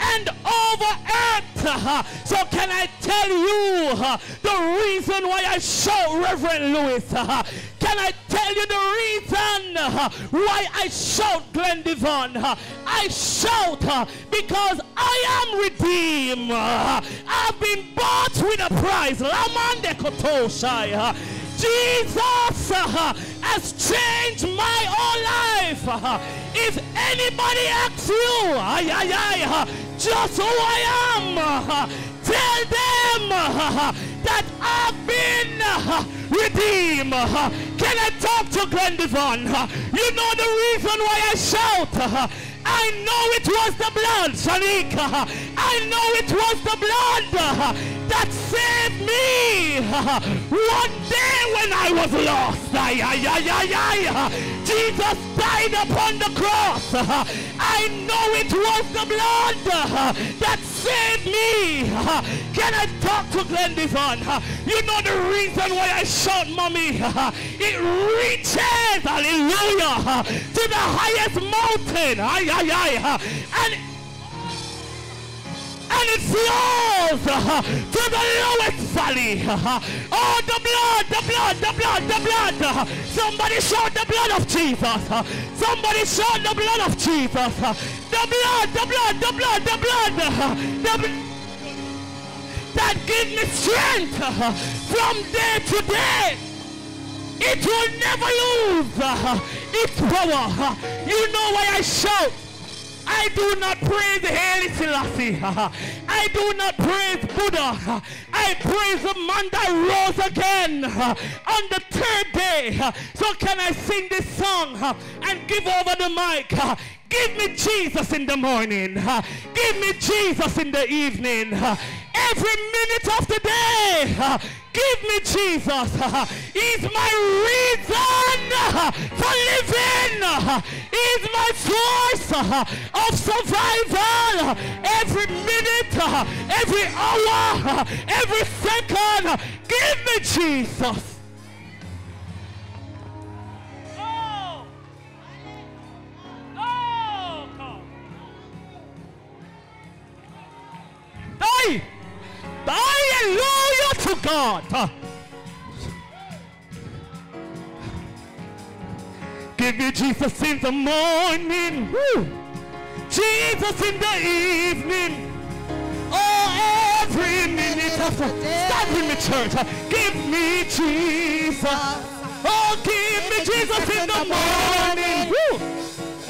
and over earth. Uh, So can I tell you uh, the reason why I shout Reverend Lewis? Uh, Can I tell you the reason uh, why I shout Glendevon? Uh, I shout uh, because I am redeemed. Uh, I've been bought with a price. Lamande Kotoshai. Uh, Jesus uh, has changed my whole life. Uh, If anybody asks you, ay, ay, ay, just who I am, tell them that I've been redeemed. Can I talk to? Uh, You know the reason why I shout. I know it was the blood, Shanika. I know it was the blood that saved me. One day when I was lost, ay, ay, ay, Jesus died upon the cross. I know it was the blood that saved me. Can I talk to Glendevon? You know the reason why I shout, mommy? It reaches, hallelujah, to the highest mountain. Ay, ay, ay. And and it flows to the lowest valley. Oh, the blood, the blood, the blood, the blood. Somebody shout the blood of Jesus. Somebody shout the blood of Jesus. The blood, the blood, the blood, the blood. The bl- that give me strength from day to day. It will never lose its power. You know why I shout? I do not praise Haile Selassie. I do not praise Buddha. I praise the man that rose again uh, on the third day. So can I sing this song uh, and give over the mic? Uh, give me Jesus in the morning. Give me Jesus in the evening. Every minute of the day. Give me Jesus. He's my reason for living. He's my source of survival. Every minute, every hour, every second. Give me Jesus. Oh. Hallelujah to God. Give me Jesus in the morning. Woo. Jesus in the evening. Oh, every minute of the Stand with me, church. Give me Jesus. Oh, give me Jesus in the morning. Woo.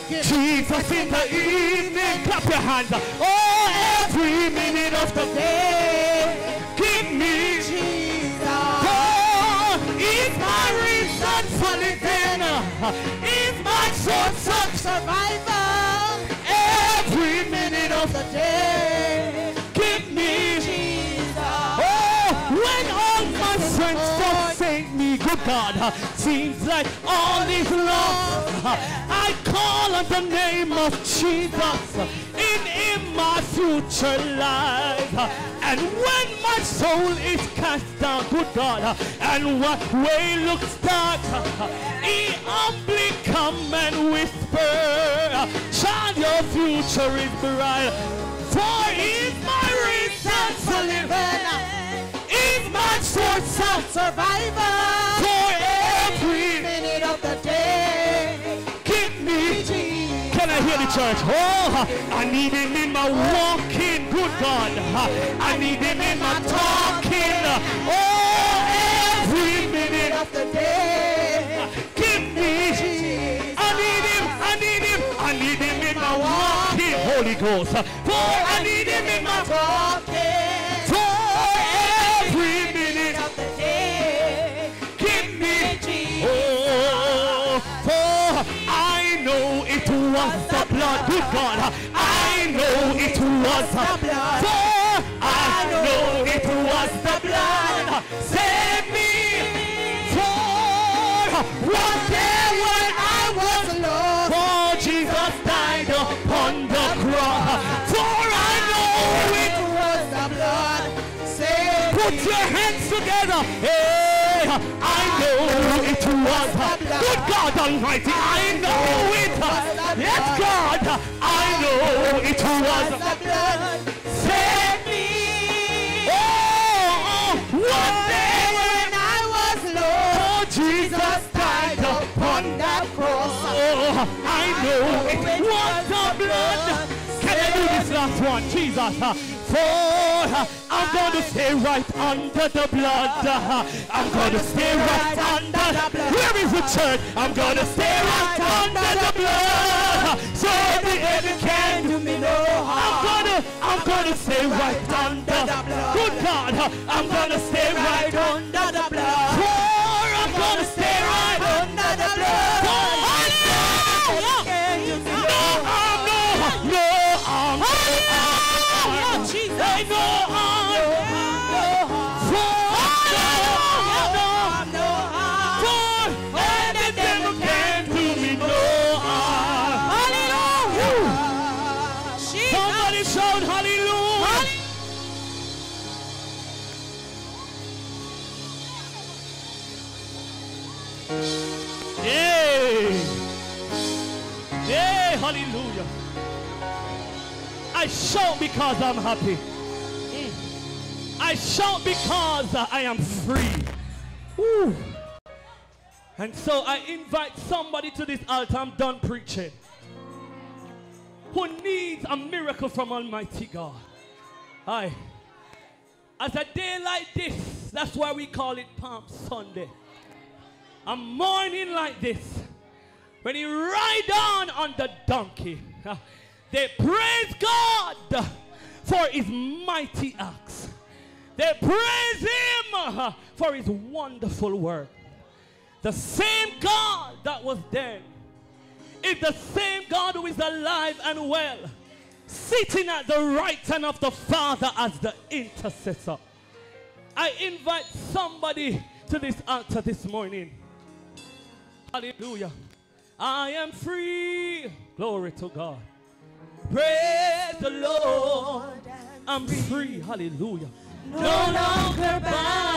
Jesus in the evening. Clap your hands. Oh, every minute of the day. Give me Jesus. Oh, is my reason for living. Is my source of survival. Every minute of the day. Good God, seems like all is lost. I call on the name of Jesus in, in my future life. And when my soul is cast down, good God, and what way looks dark, he humbly come and whisper, child, your future is bright. For he's my reason for living. My of survival. For every minute of the day. Give me Jesus. Can I hear the church? Oh, I need him in my walking. Good God. I need him in my talking. Oh, every minute of the day. Give me I need him. I need him. I need him in my walking. Holy Ghost. For I need him in my talking. Was the blood. Good God. I know it was the blood. I know it was the blood. Save me. For one day when I was lost. For Jesus died upon the cross. For I know it was the blood. Save Put your hands together. Hey, I know it was the blood. good God Almighty. I know it. Yes, God, I know it was. the blood Save me. Oh, one day when I was low, oh, Jesus died upon that cross. Oh, I know it was the blood. Can I do this last one? Jesus, for I'm to stay right under the blood. I'm to stay right under the blood. Where is the church? I'm to stay right under the blood. So the enemy can do me no harm. I'm to, I'm to stay right under the blood. Good God, I'm to stay right under the blood. I'm to stay right under the blood. Shout because I'm happy. Mm. I shout because I am free. Woo. And so I invite somebody to this altar. I'm done preaching. Who needs a miracle from Almighty God? Aye. As a day like this, that's why we call it Palm Sunday. A morning like this, when he ride on on the donkey, they praise God for his mighty acts. They praise him for his wonderful work. The same God that was dead is the same God who is alive and well, sitting at the right hand of the Father as the intercessor. I invite somebody to this altar this morning. Hallelujah. I am free. Glory to God. Praise the Lord. I'm free. Hallelujah. No longer bound.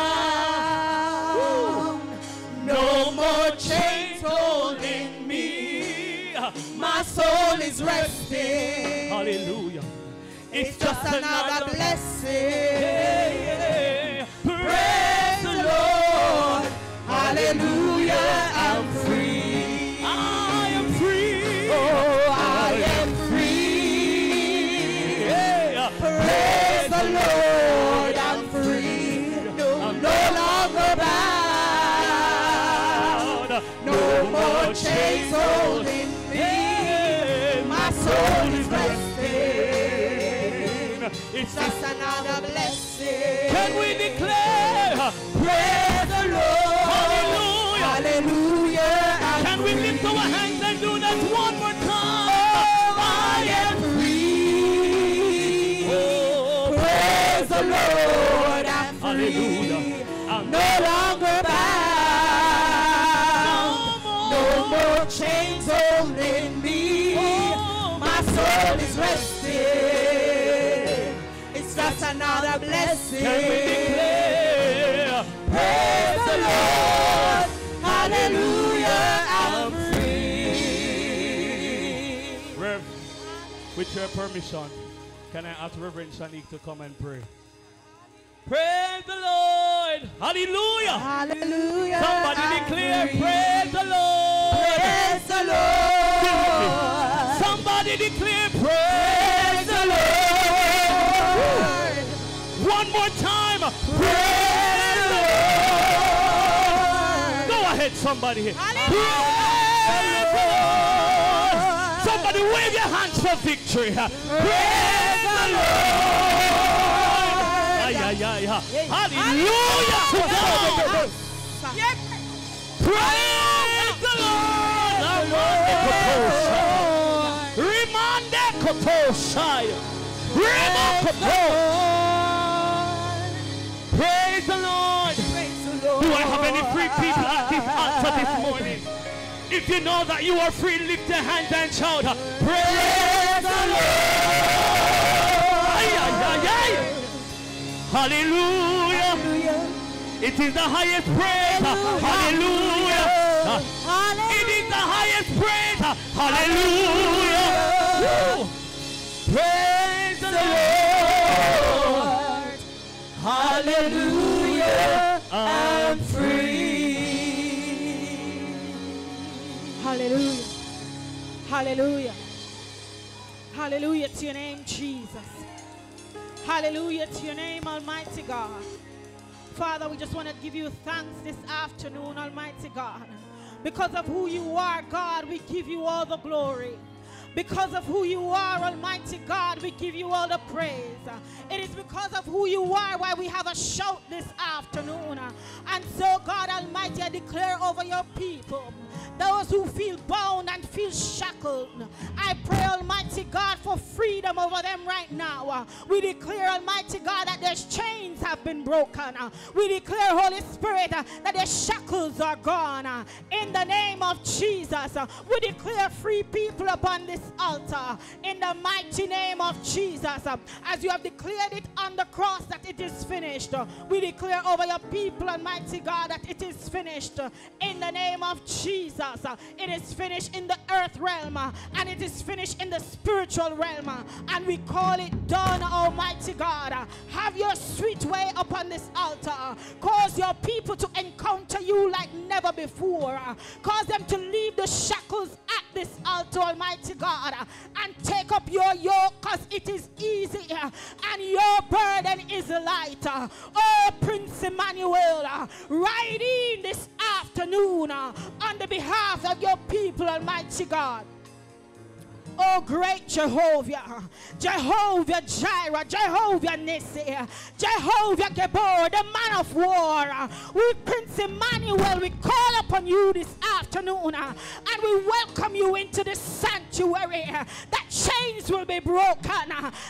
No more chains holding me. My soul is resting. Hallelujah. It's, just, another, blessing. Praise Can we declare? Another blessing. Can we declare? Praise the Lord. Hallelujah. I'm free. Rev, with your permission, can I ask Reverend Shanique to come and pray? Praise the Lord. Hallelujah. Hallelujah. Somebody declare, praise the Lord. Praise the Lord. Somebody declare, praise Praise the Lord. Go ahead, somebody. Lord. Somebody wave your hands for victory. Praise the Lord. Hallelujah. Praise the Lord. Amande kotosha. Rimande kotoshaya. Rima koto. Praise the Lord. Do I have any free people at this altar this morning? If you know that you are free, lift your hands and shout. Praise the Lord. Ay, ay, ay, ay. Hallelujah. It is the highest praise. Hallelujah. It is the highest praise. Hallelujah. Woo. Praise the Lord. Hallelujah. I'm free. Hallelujah. Hallelujah. Hallelujah to your name, Jesus. Hallelujah to your name, Almighty God. Father, we just want to give you thanks this afternoon, Almighty God. Because of who you are, God, we give you all the glory. Because of who you are, Almighty God, we give you all the praise. It is because of who you are why we have a shout this afternoon. And so, God Almighty, I declare over your people those who feel bound and feel shackled. I pray, Almighty God, for freedom over them right now. We declare, Almighty God, that their chains have been broken. We declare, Holy Spirit, that their shackles are gone. In the name of Jesus, we declare free people upon this altar. In the mighty name of Jesus, as you have declared it on the cross that it is finished, we declare over your people, Almighty God, that it is finished. In the name of Jesus, it is finished in the earth realm and it is finished in the spiritual realm. And we call it done, Almighty God. Have your sweet way upon this altar. Cause your people to encounter you like never before. Cause them to leave the shackles at this altar, Almighty God, uh, and take up your yoke because it is easy and your burden is light. Oh, Prince Emmanuel, ride in this afternoon on the behalf of your people, Almighty God. Oh, great Jehovah, Jehovah Jireh, Jehovah Nissi, Jehovah Gibbor, the man of war. We, Prince Emmanuel, we call upon you this afternoon and we welcome you into the sanctuary. That chains will be broken,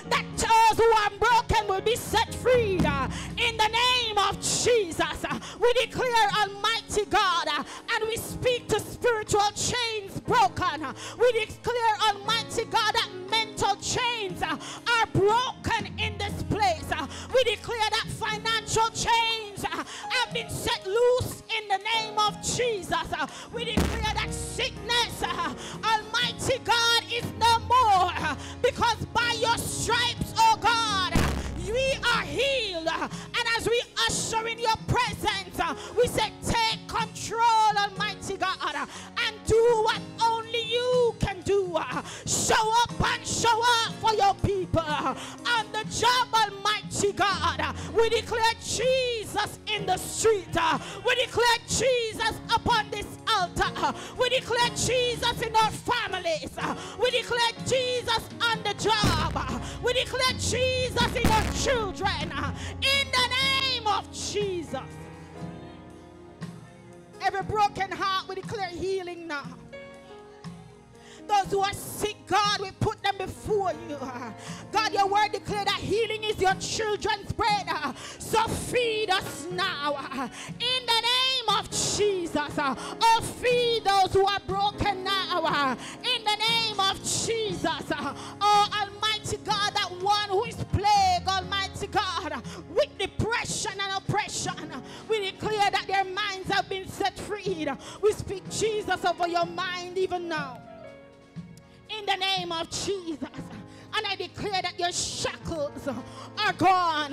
that those who are broken will be set free. In the name of Jesus, we declare, Almighty God, and we speak to spiritual chains broken. We declare, Almighty God, that mental chains are broken in this place. We declare that financial chains have been set loose in the name of Jesus. We declare that sickness, Almighty God, is no more because by your stripes, oh God, we are healed. And as we usher in your presence, we say, take control, Almighty God, and do what only you can do. uh, Show up and show up for your people. On the job, Almighty God, uh, we declare Jesus in the street. uh, We declare Jesus upon this altar. We declare Jesus in our families. We declare Jesus on the job. We declare Jesus in our children. In the name of Jesus. Every broken heart, we declare healing now. Those who are sick, God, we put them before you. God, your word declare that healing is your children's bread. So feed us now. In the name of Jesus. Oh, feed those who are broken now. In the name of Jesus. Oh, Almighty God, that one who is plagued, Almighty God, with depression and oppression. We declare that their minds have been set free. We speak Jesus over your mind even now in the name of Jesus. And I declare that your shackles are gone.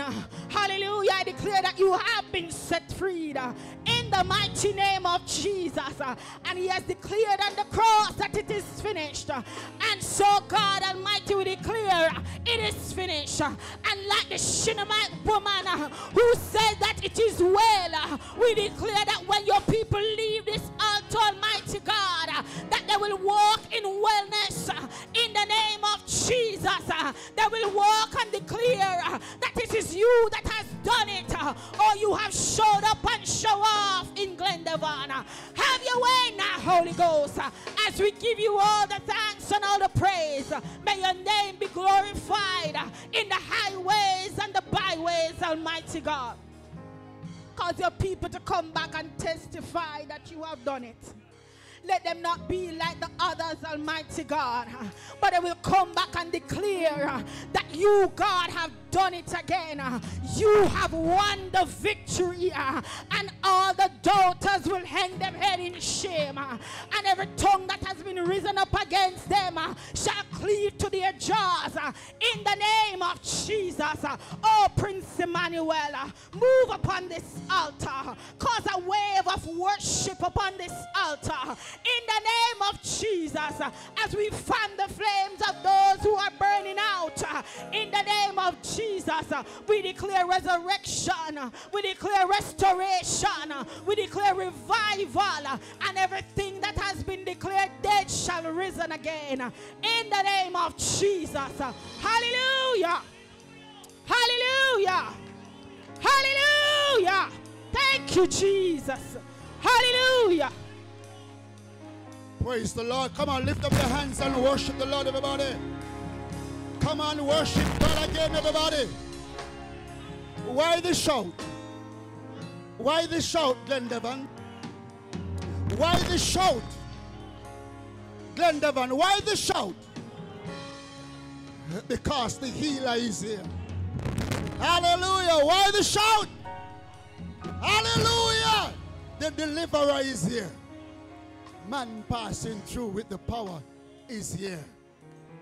Hallelujah. I declare that you have been set free in the mighty name of Jesus. And he has declared on the cross that it is finished. And so, God Almighty, we declare it is finished. And like the Shunammite woman who said that it is well, we declare that when your people leave this altar, Almighty God, that they will walk in wellness in the name of Jesus. They will walk and declare that it is you that has done it, or you have showed up and show off in Glendevon. Have your way now, Holy Ghost, as we give you all the thanks and all the praise. May your name be glorified in the highways and the byways, Almighty God. Cause your people to come back and testify that you have done it. Let them not be like the others, Almighty God, but they will come back and declare that you, God, have done it again. You have won the victory, and all the doubters will hang them head in shame. And every tongue that has been risen up against them shall cleave to their jaws. In the name of Jesus. Oh, Prince Emmanuel, move upon this altar. Cause a wave of worship upon this altar. In the name of Jesus, as we fan the flames of those who are burning out. In the name of Jesus, uh, we declare resurrection. We declare restoration. We declare revival. And everything that has been declared dead shall risen again. In the name of Jesus. Hallelujah. Hallelujah. Hallelujah. Thank you, Jesus. Hallelujah. Praise the Lord. Come on, lift up your hands and worship the Lord, everybody. Come on, worship God again, everybody. Why the shout? Why the shout, Glendevon? Why the shout? Glendevon, why the shout? Because the healer is here. Hallelujah. Why the shout? Hallelujah. The deliverer is here. Man passing through with the power is here.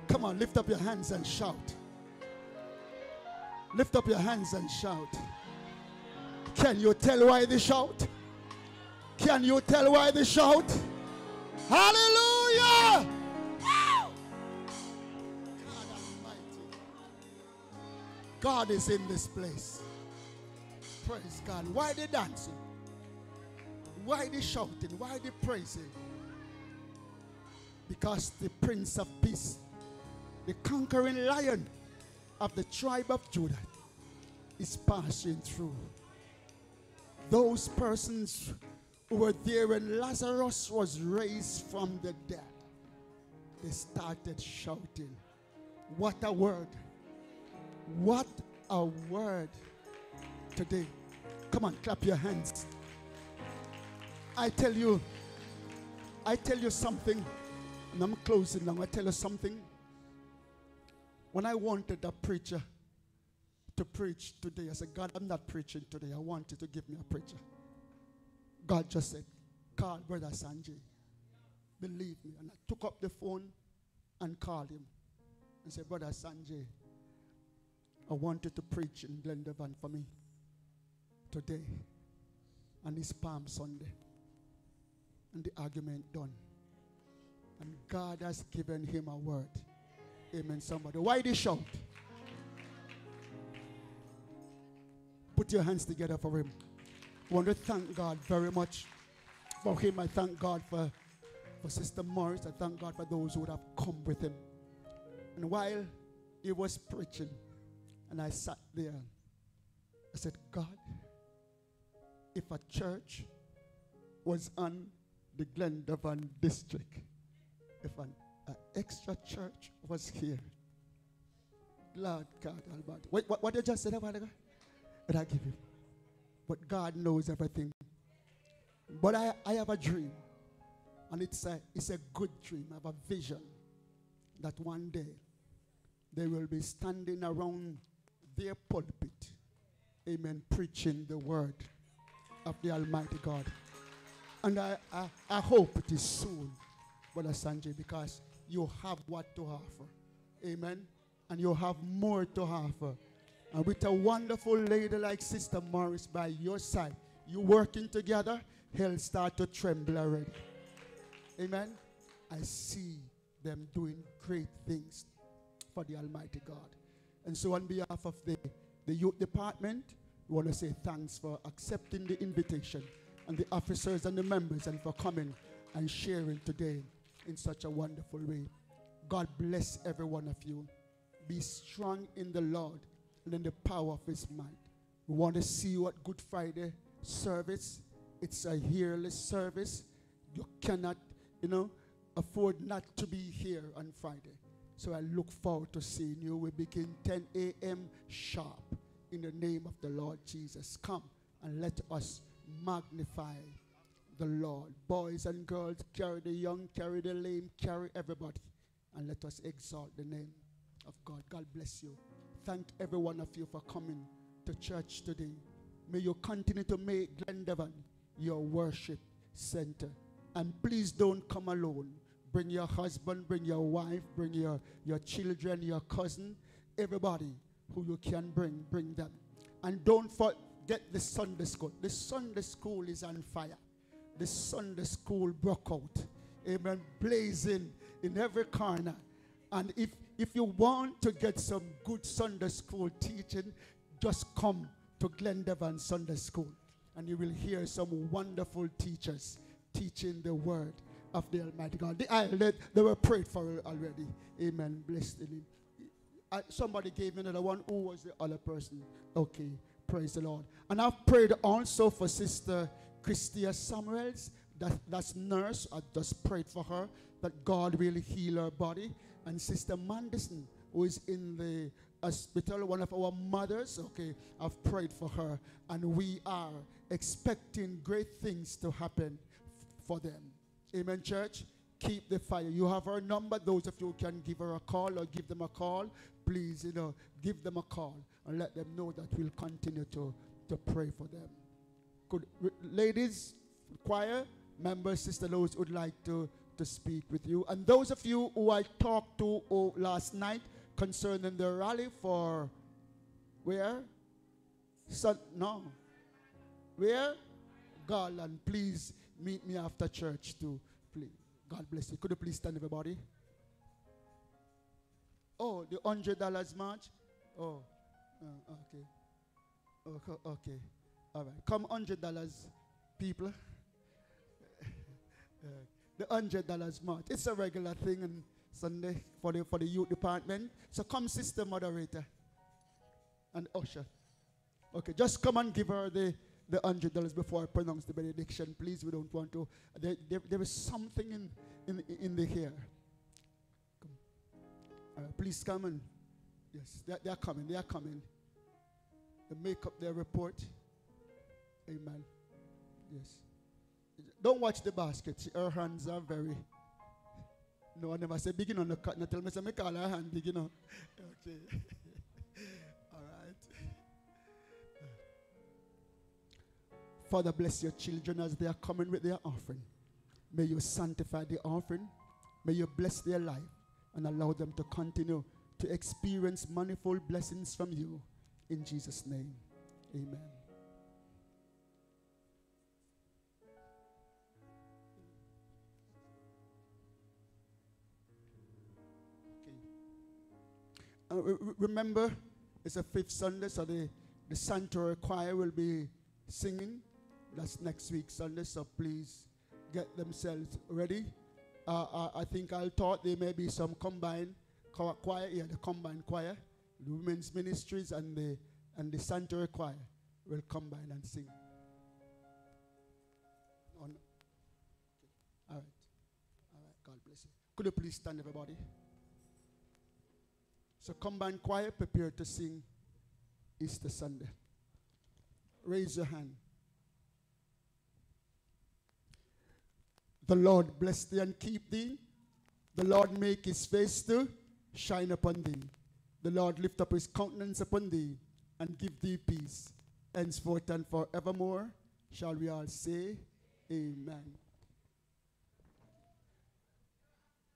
Come on, lift up your hands and shout. Lift up your hands and shout. Can you tell why they shout? Can you tell why they shout? Hallelujah! God Almighty. God is in this place. Praise God. Why they dancing? Why they shouting? Why they praising? Because the Prince of Peace, the conquering lion of the tribe of Judah, is passing through. Those persons who were there when Lazarus was raised from the dead, they started shouting, What a word! What a word today. Come on, clap your hands. I tell you, I tell you something, and I'm closing now. I tell you something. When I wanted a preacher to preach today, I said, God, I'm not preaching today. I want you to give me a preacher. God just said, call Brother Sanjay. Believe me. And I took up the phone and called him and said, Brother Sanjay, I want you to preach in Glendevon for me today. And it's Palm Sunday. And the argument done. And God has given him a word. Amen. Somebody. Why they shout? Put your hands together for him. I want to thank God very much for him. I thank God for, for Sister Morris. I thank God for those who would have come with him. And while he was preaching, and I sat there, I said, God, if a church was on the Glendevon district, if an an extra church was here, Lord God Almighty. Wait, what, what did you just say a while ago? But I give you. But God knows everything. But I, I have a dream. And it's a, it's a good dream. I have a vision that one day they will be standing around their pulpit. Amen. Preaching the word of the Almighty God. And I, I, I hope it is soon, Brother Sanjay, because you have what to offer. Amen. And you have more to offer. And with a wonderful lady like Sister Morris by your side, you working together, hell start to tremble already. Amen. I see them doing great things for the Almighty God. And so, on behalf of the, the youth department, we want to say thanks for accepting the invitation and the officers and the members and for coming and sharing today in such a wonderful way. God bless every one of you. Be strong in the Lord and in the power of his might. We want to see you at Good Friday service. It's a yearly service. You cannot, you know, afford not to be here on Friday. So I look forward to seeing you. We begin 10 a.m. sharp in the name of the Lord Jesus. Come and let us magnify the Lord. Boys and girls, carry the young, carry the lame, carry everybody. And let us exalt the name of God. God bless you. thank every one of you for coming to church today. May you continue to make Glendevon your worship center. And please don't come alone. Bring your husband, bring your wife, bring your, your children, your cousin, everybody who you can bring, bring them. And don't forget the Sunday school. The Sunday school is on fire. The Sunday school broke out. Amen. Blazing in every corner. And if if you want to get some good Sunday school teaching, just come to Glendevon Sunday School and you will hear some wonderful teachers teaching the word of the Almighty God. They, I, they, were prayed for already. Amen. Blessed in him. Somebody gave me another one. Who was the other person? Okay. Praise the Lord. And I've prayed also for Sister Christia Samuels. That, that's nurse. I just prayed for her that God will heal her body. And Sister Manderson, who is in the hospital, one of our mothers, okay, I've prayed for her. And we are expecting great things to happen for them. Amen, church. Keep the fire. You have her number. Those of you who can give her a call or give them a call, please, you know, give them a call and let them know that we'll continue to, to pray for them. R- ladies, choir, members, Sister Lois would like to, to speak with you. And those of you who I talked to oh, last night concerning the rally for where? Sun, no. Where? Garland. Please meet me after church too. Please. God bless you. Could you please stand, everybody? Oh, the hundred dollars march. Oh, uh, okay. Okay, okay. All right. Come hundred dollars, people. Uh, the hundred dollars march. It's a regular thing on Sunday for the for the youth department. So come, sister moderator and usher. Okay, just come and give her the the hundred dollars before I pronounce the benediction, please. We don't want to. There, there, there is something in in in the. All right, please come and yes, they, they are coming. They are coming. They make up their report. Amen. Yes. Don't watch the basket. Her hands are very. No, I never say begin on the cut. Now tell me, say, make all her hand begin on. okay. all right. Father, bless your children as they are coming with their offering. May you sanctify the offering. May you bless their life and allow them to continue to experience manifold blessings from you. In Jesus' name, amen. Uh, re- re- remember, it's a fifth Sunday, so the, the sanctuary choir will be singing. That's next week Sunday, so please get themselves ready. Uh, uh, I think I'll thought there may be some combined choir, yeah, the combined choir, the women's ministries and the and the sanctuary choir will combine and sing. All right, all right. God bless you. Could you please stand, everybody? So combined choir, prepare to sing Easter Sunday. Raise your hand. The Lord bless thee and keep thee. The Lord make his face to shine upon thee. The Lord lift up his countenance upon thee and give thee peace. Henceforth and forevermore shall we all say, Amen.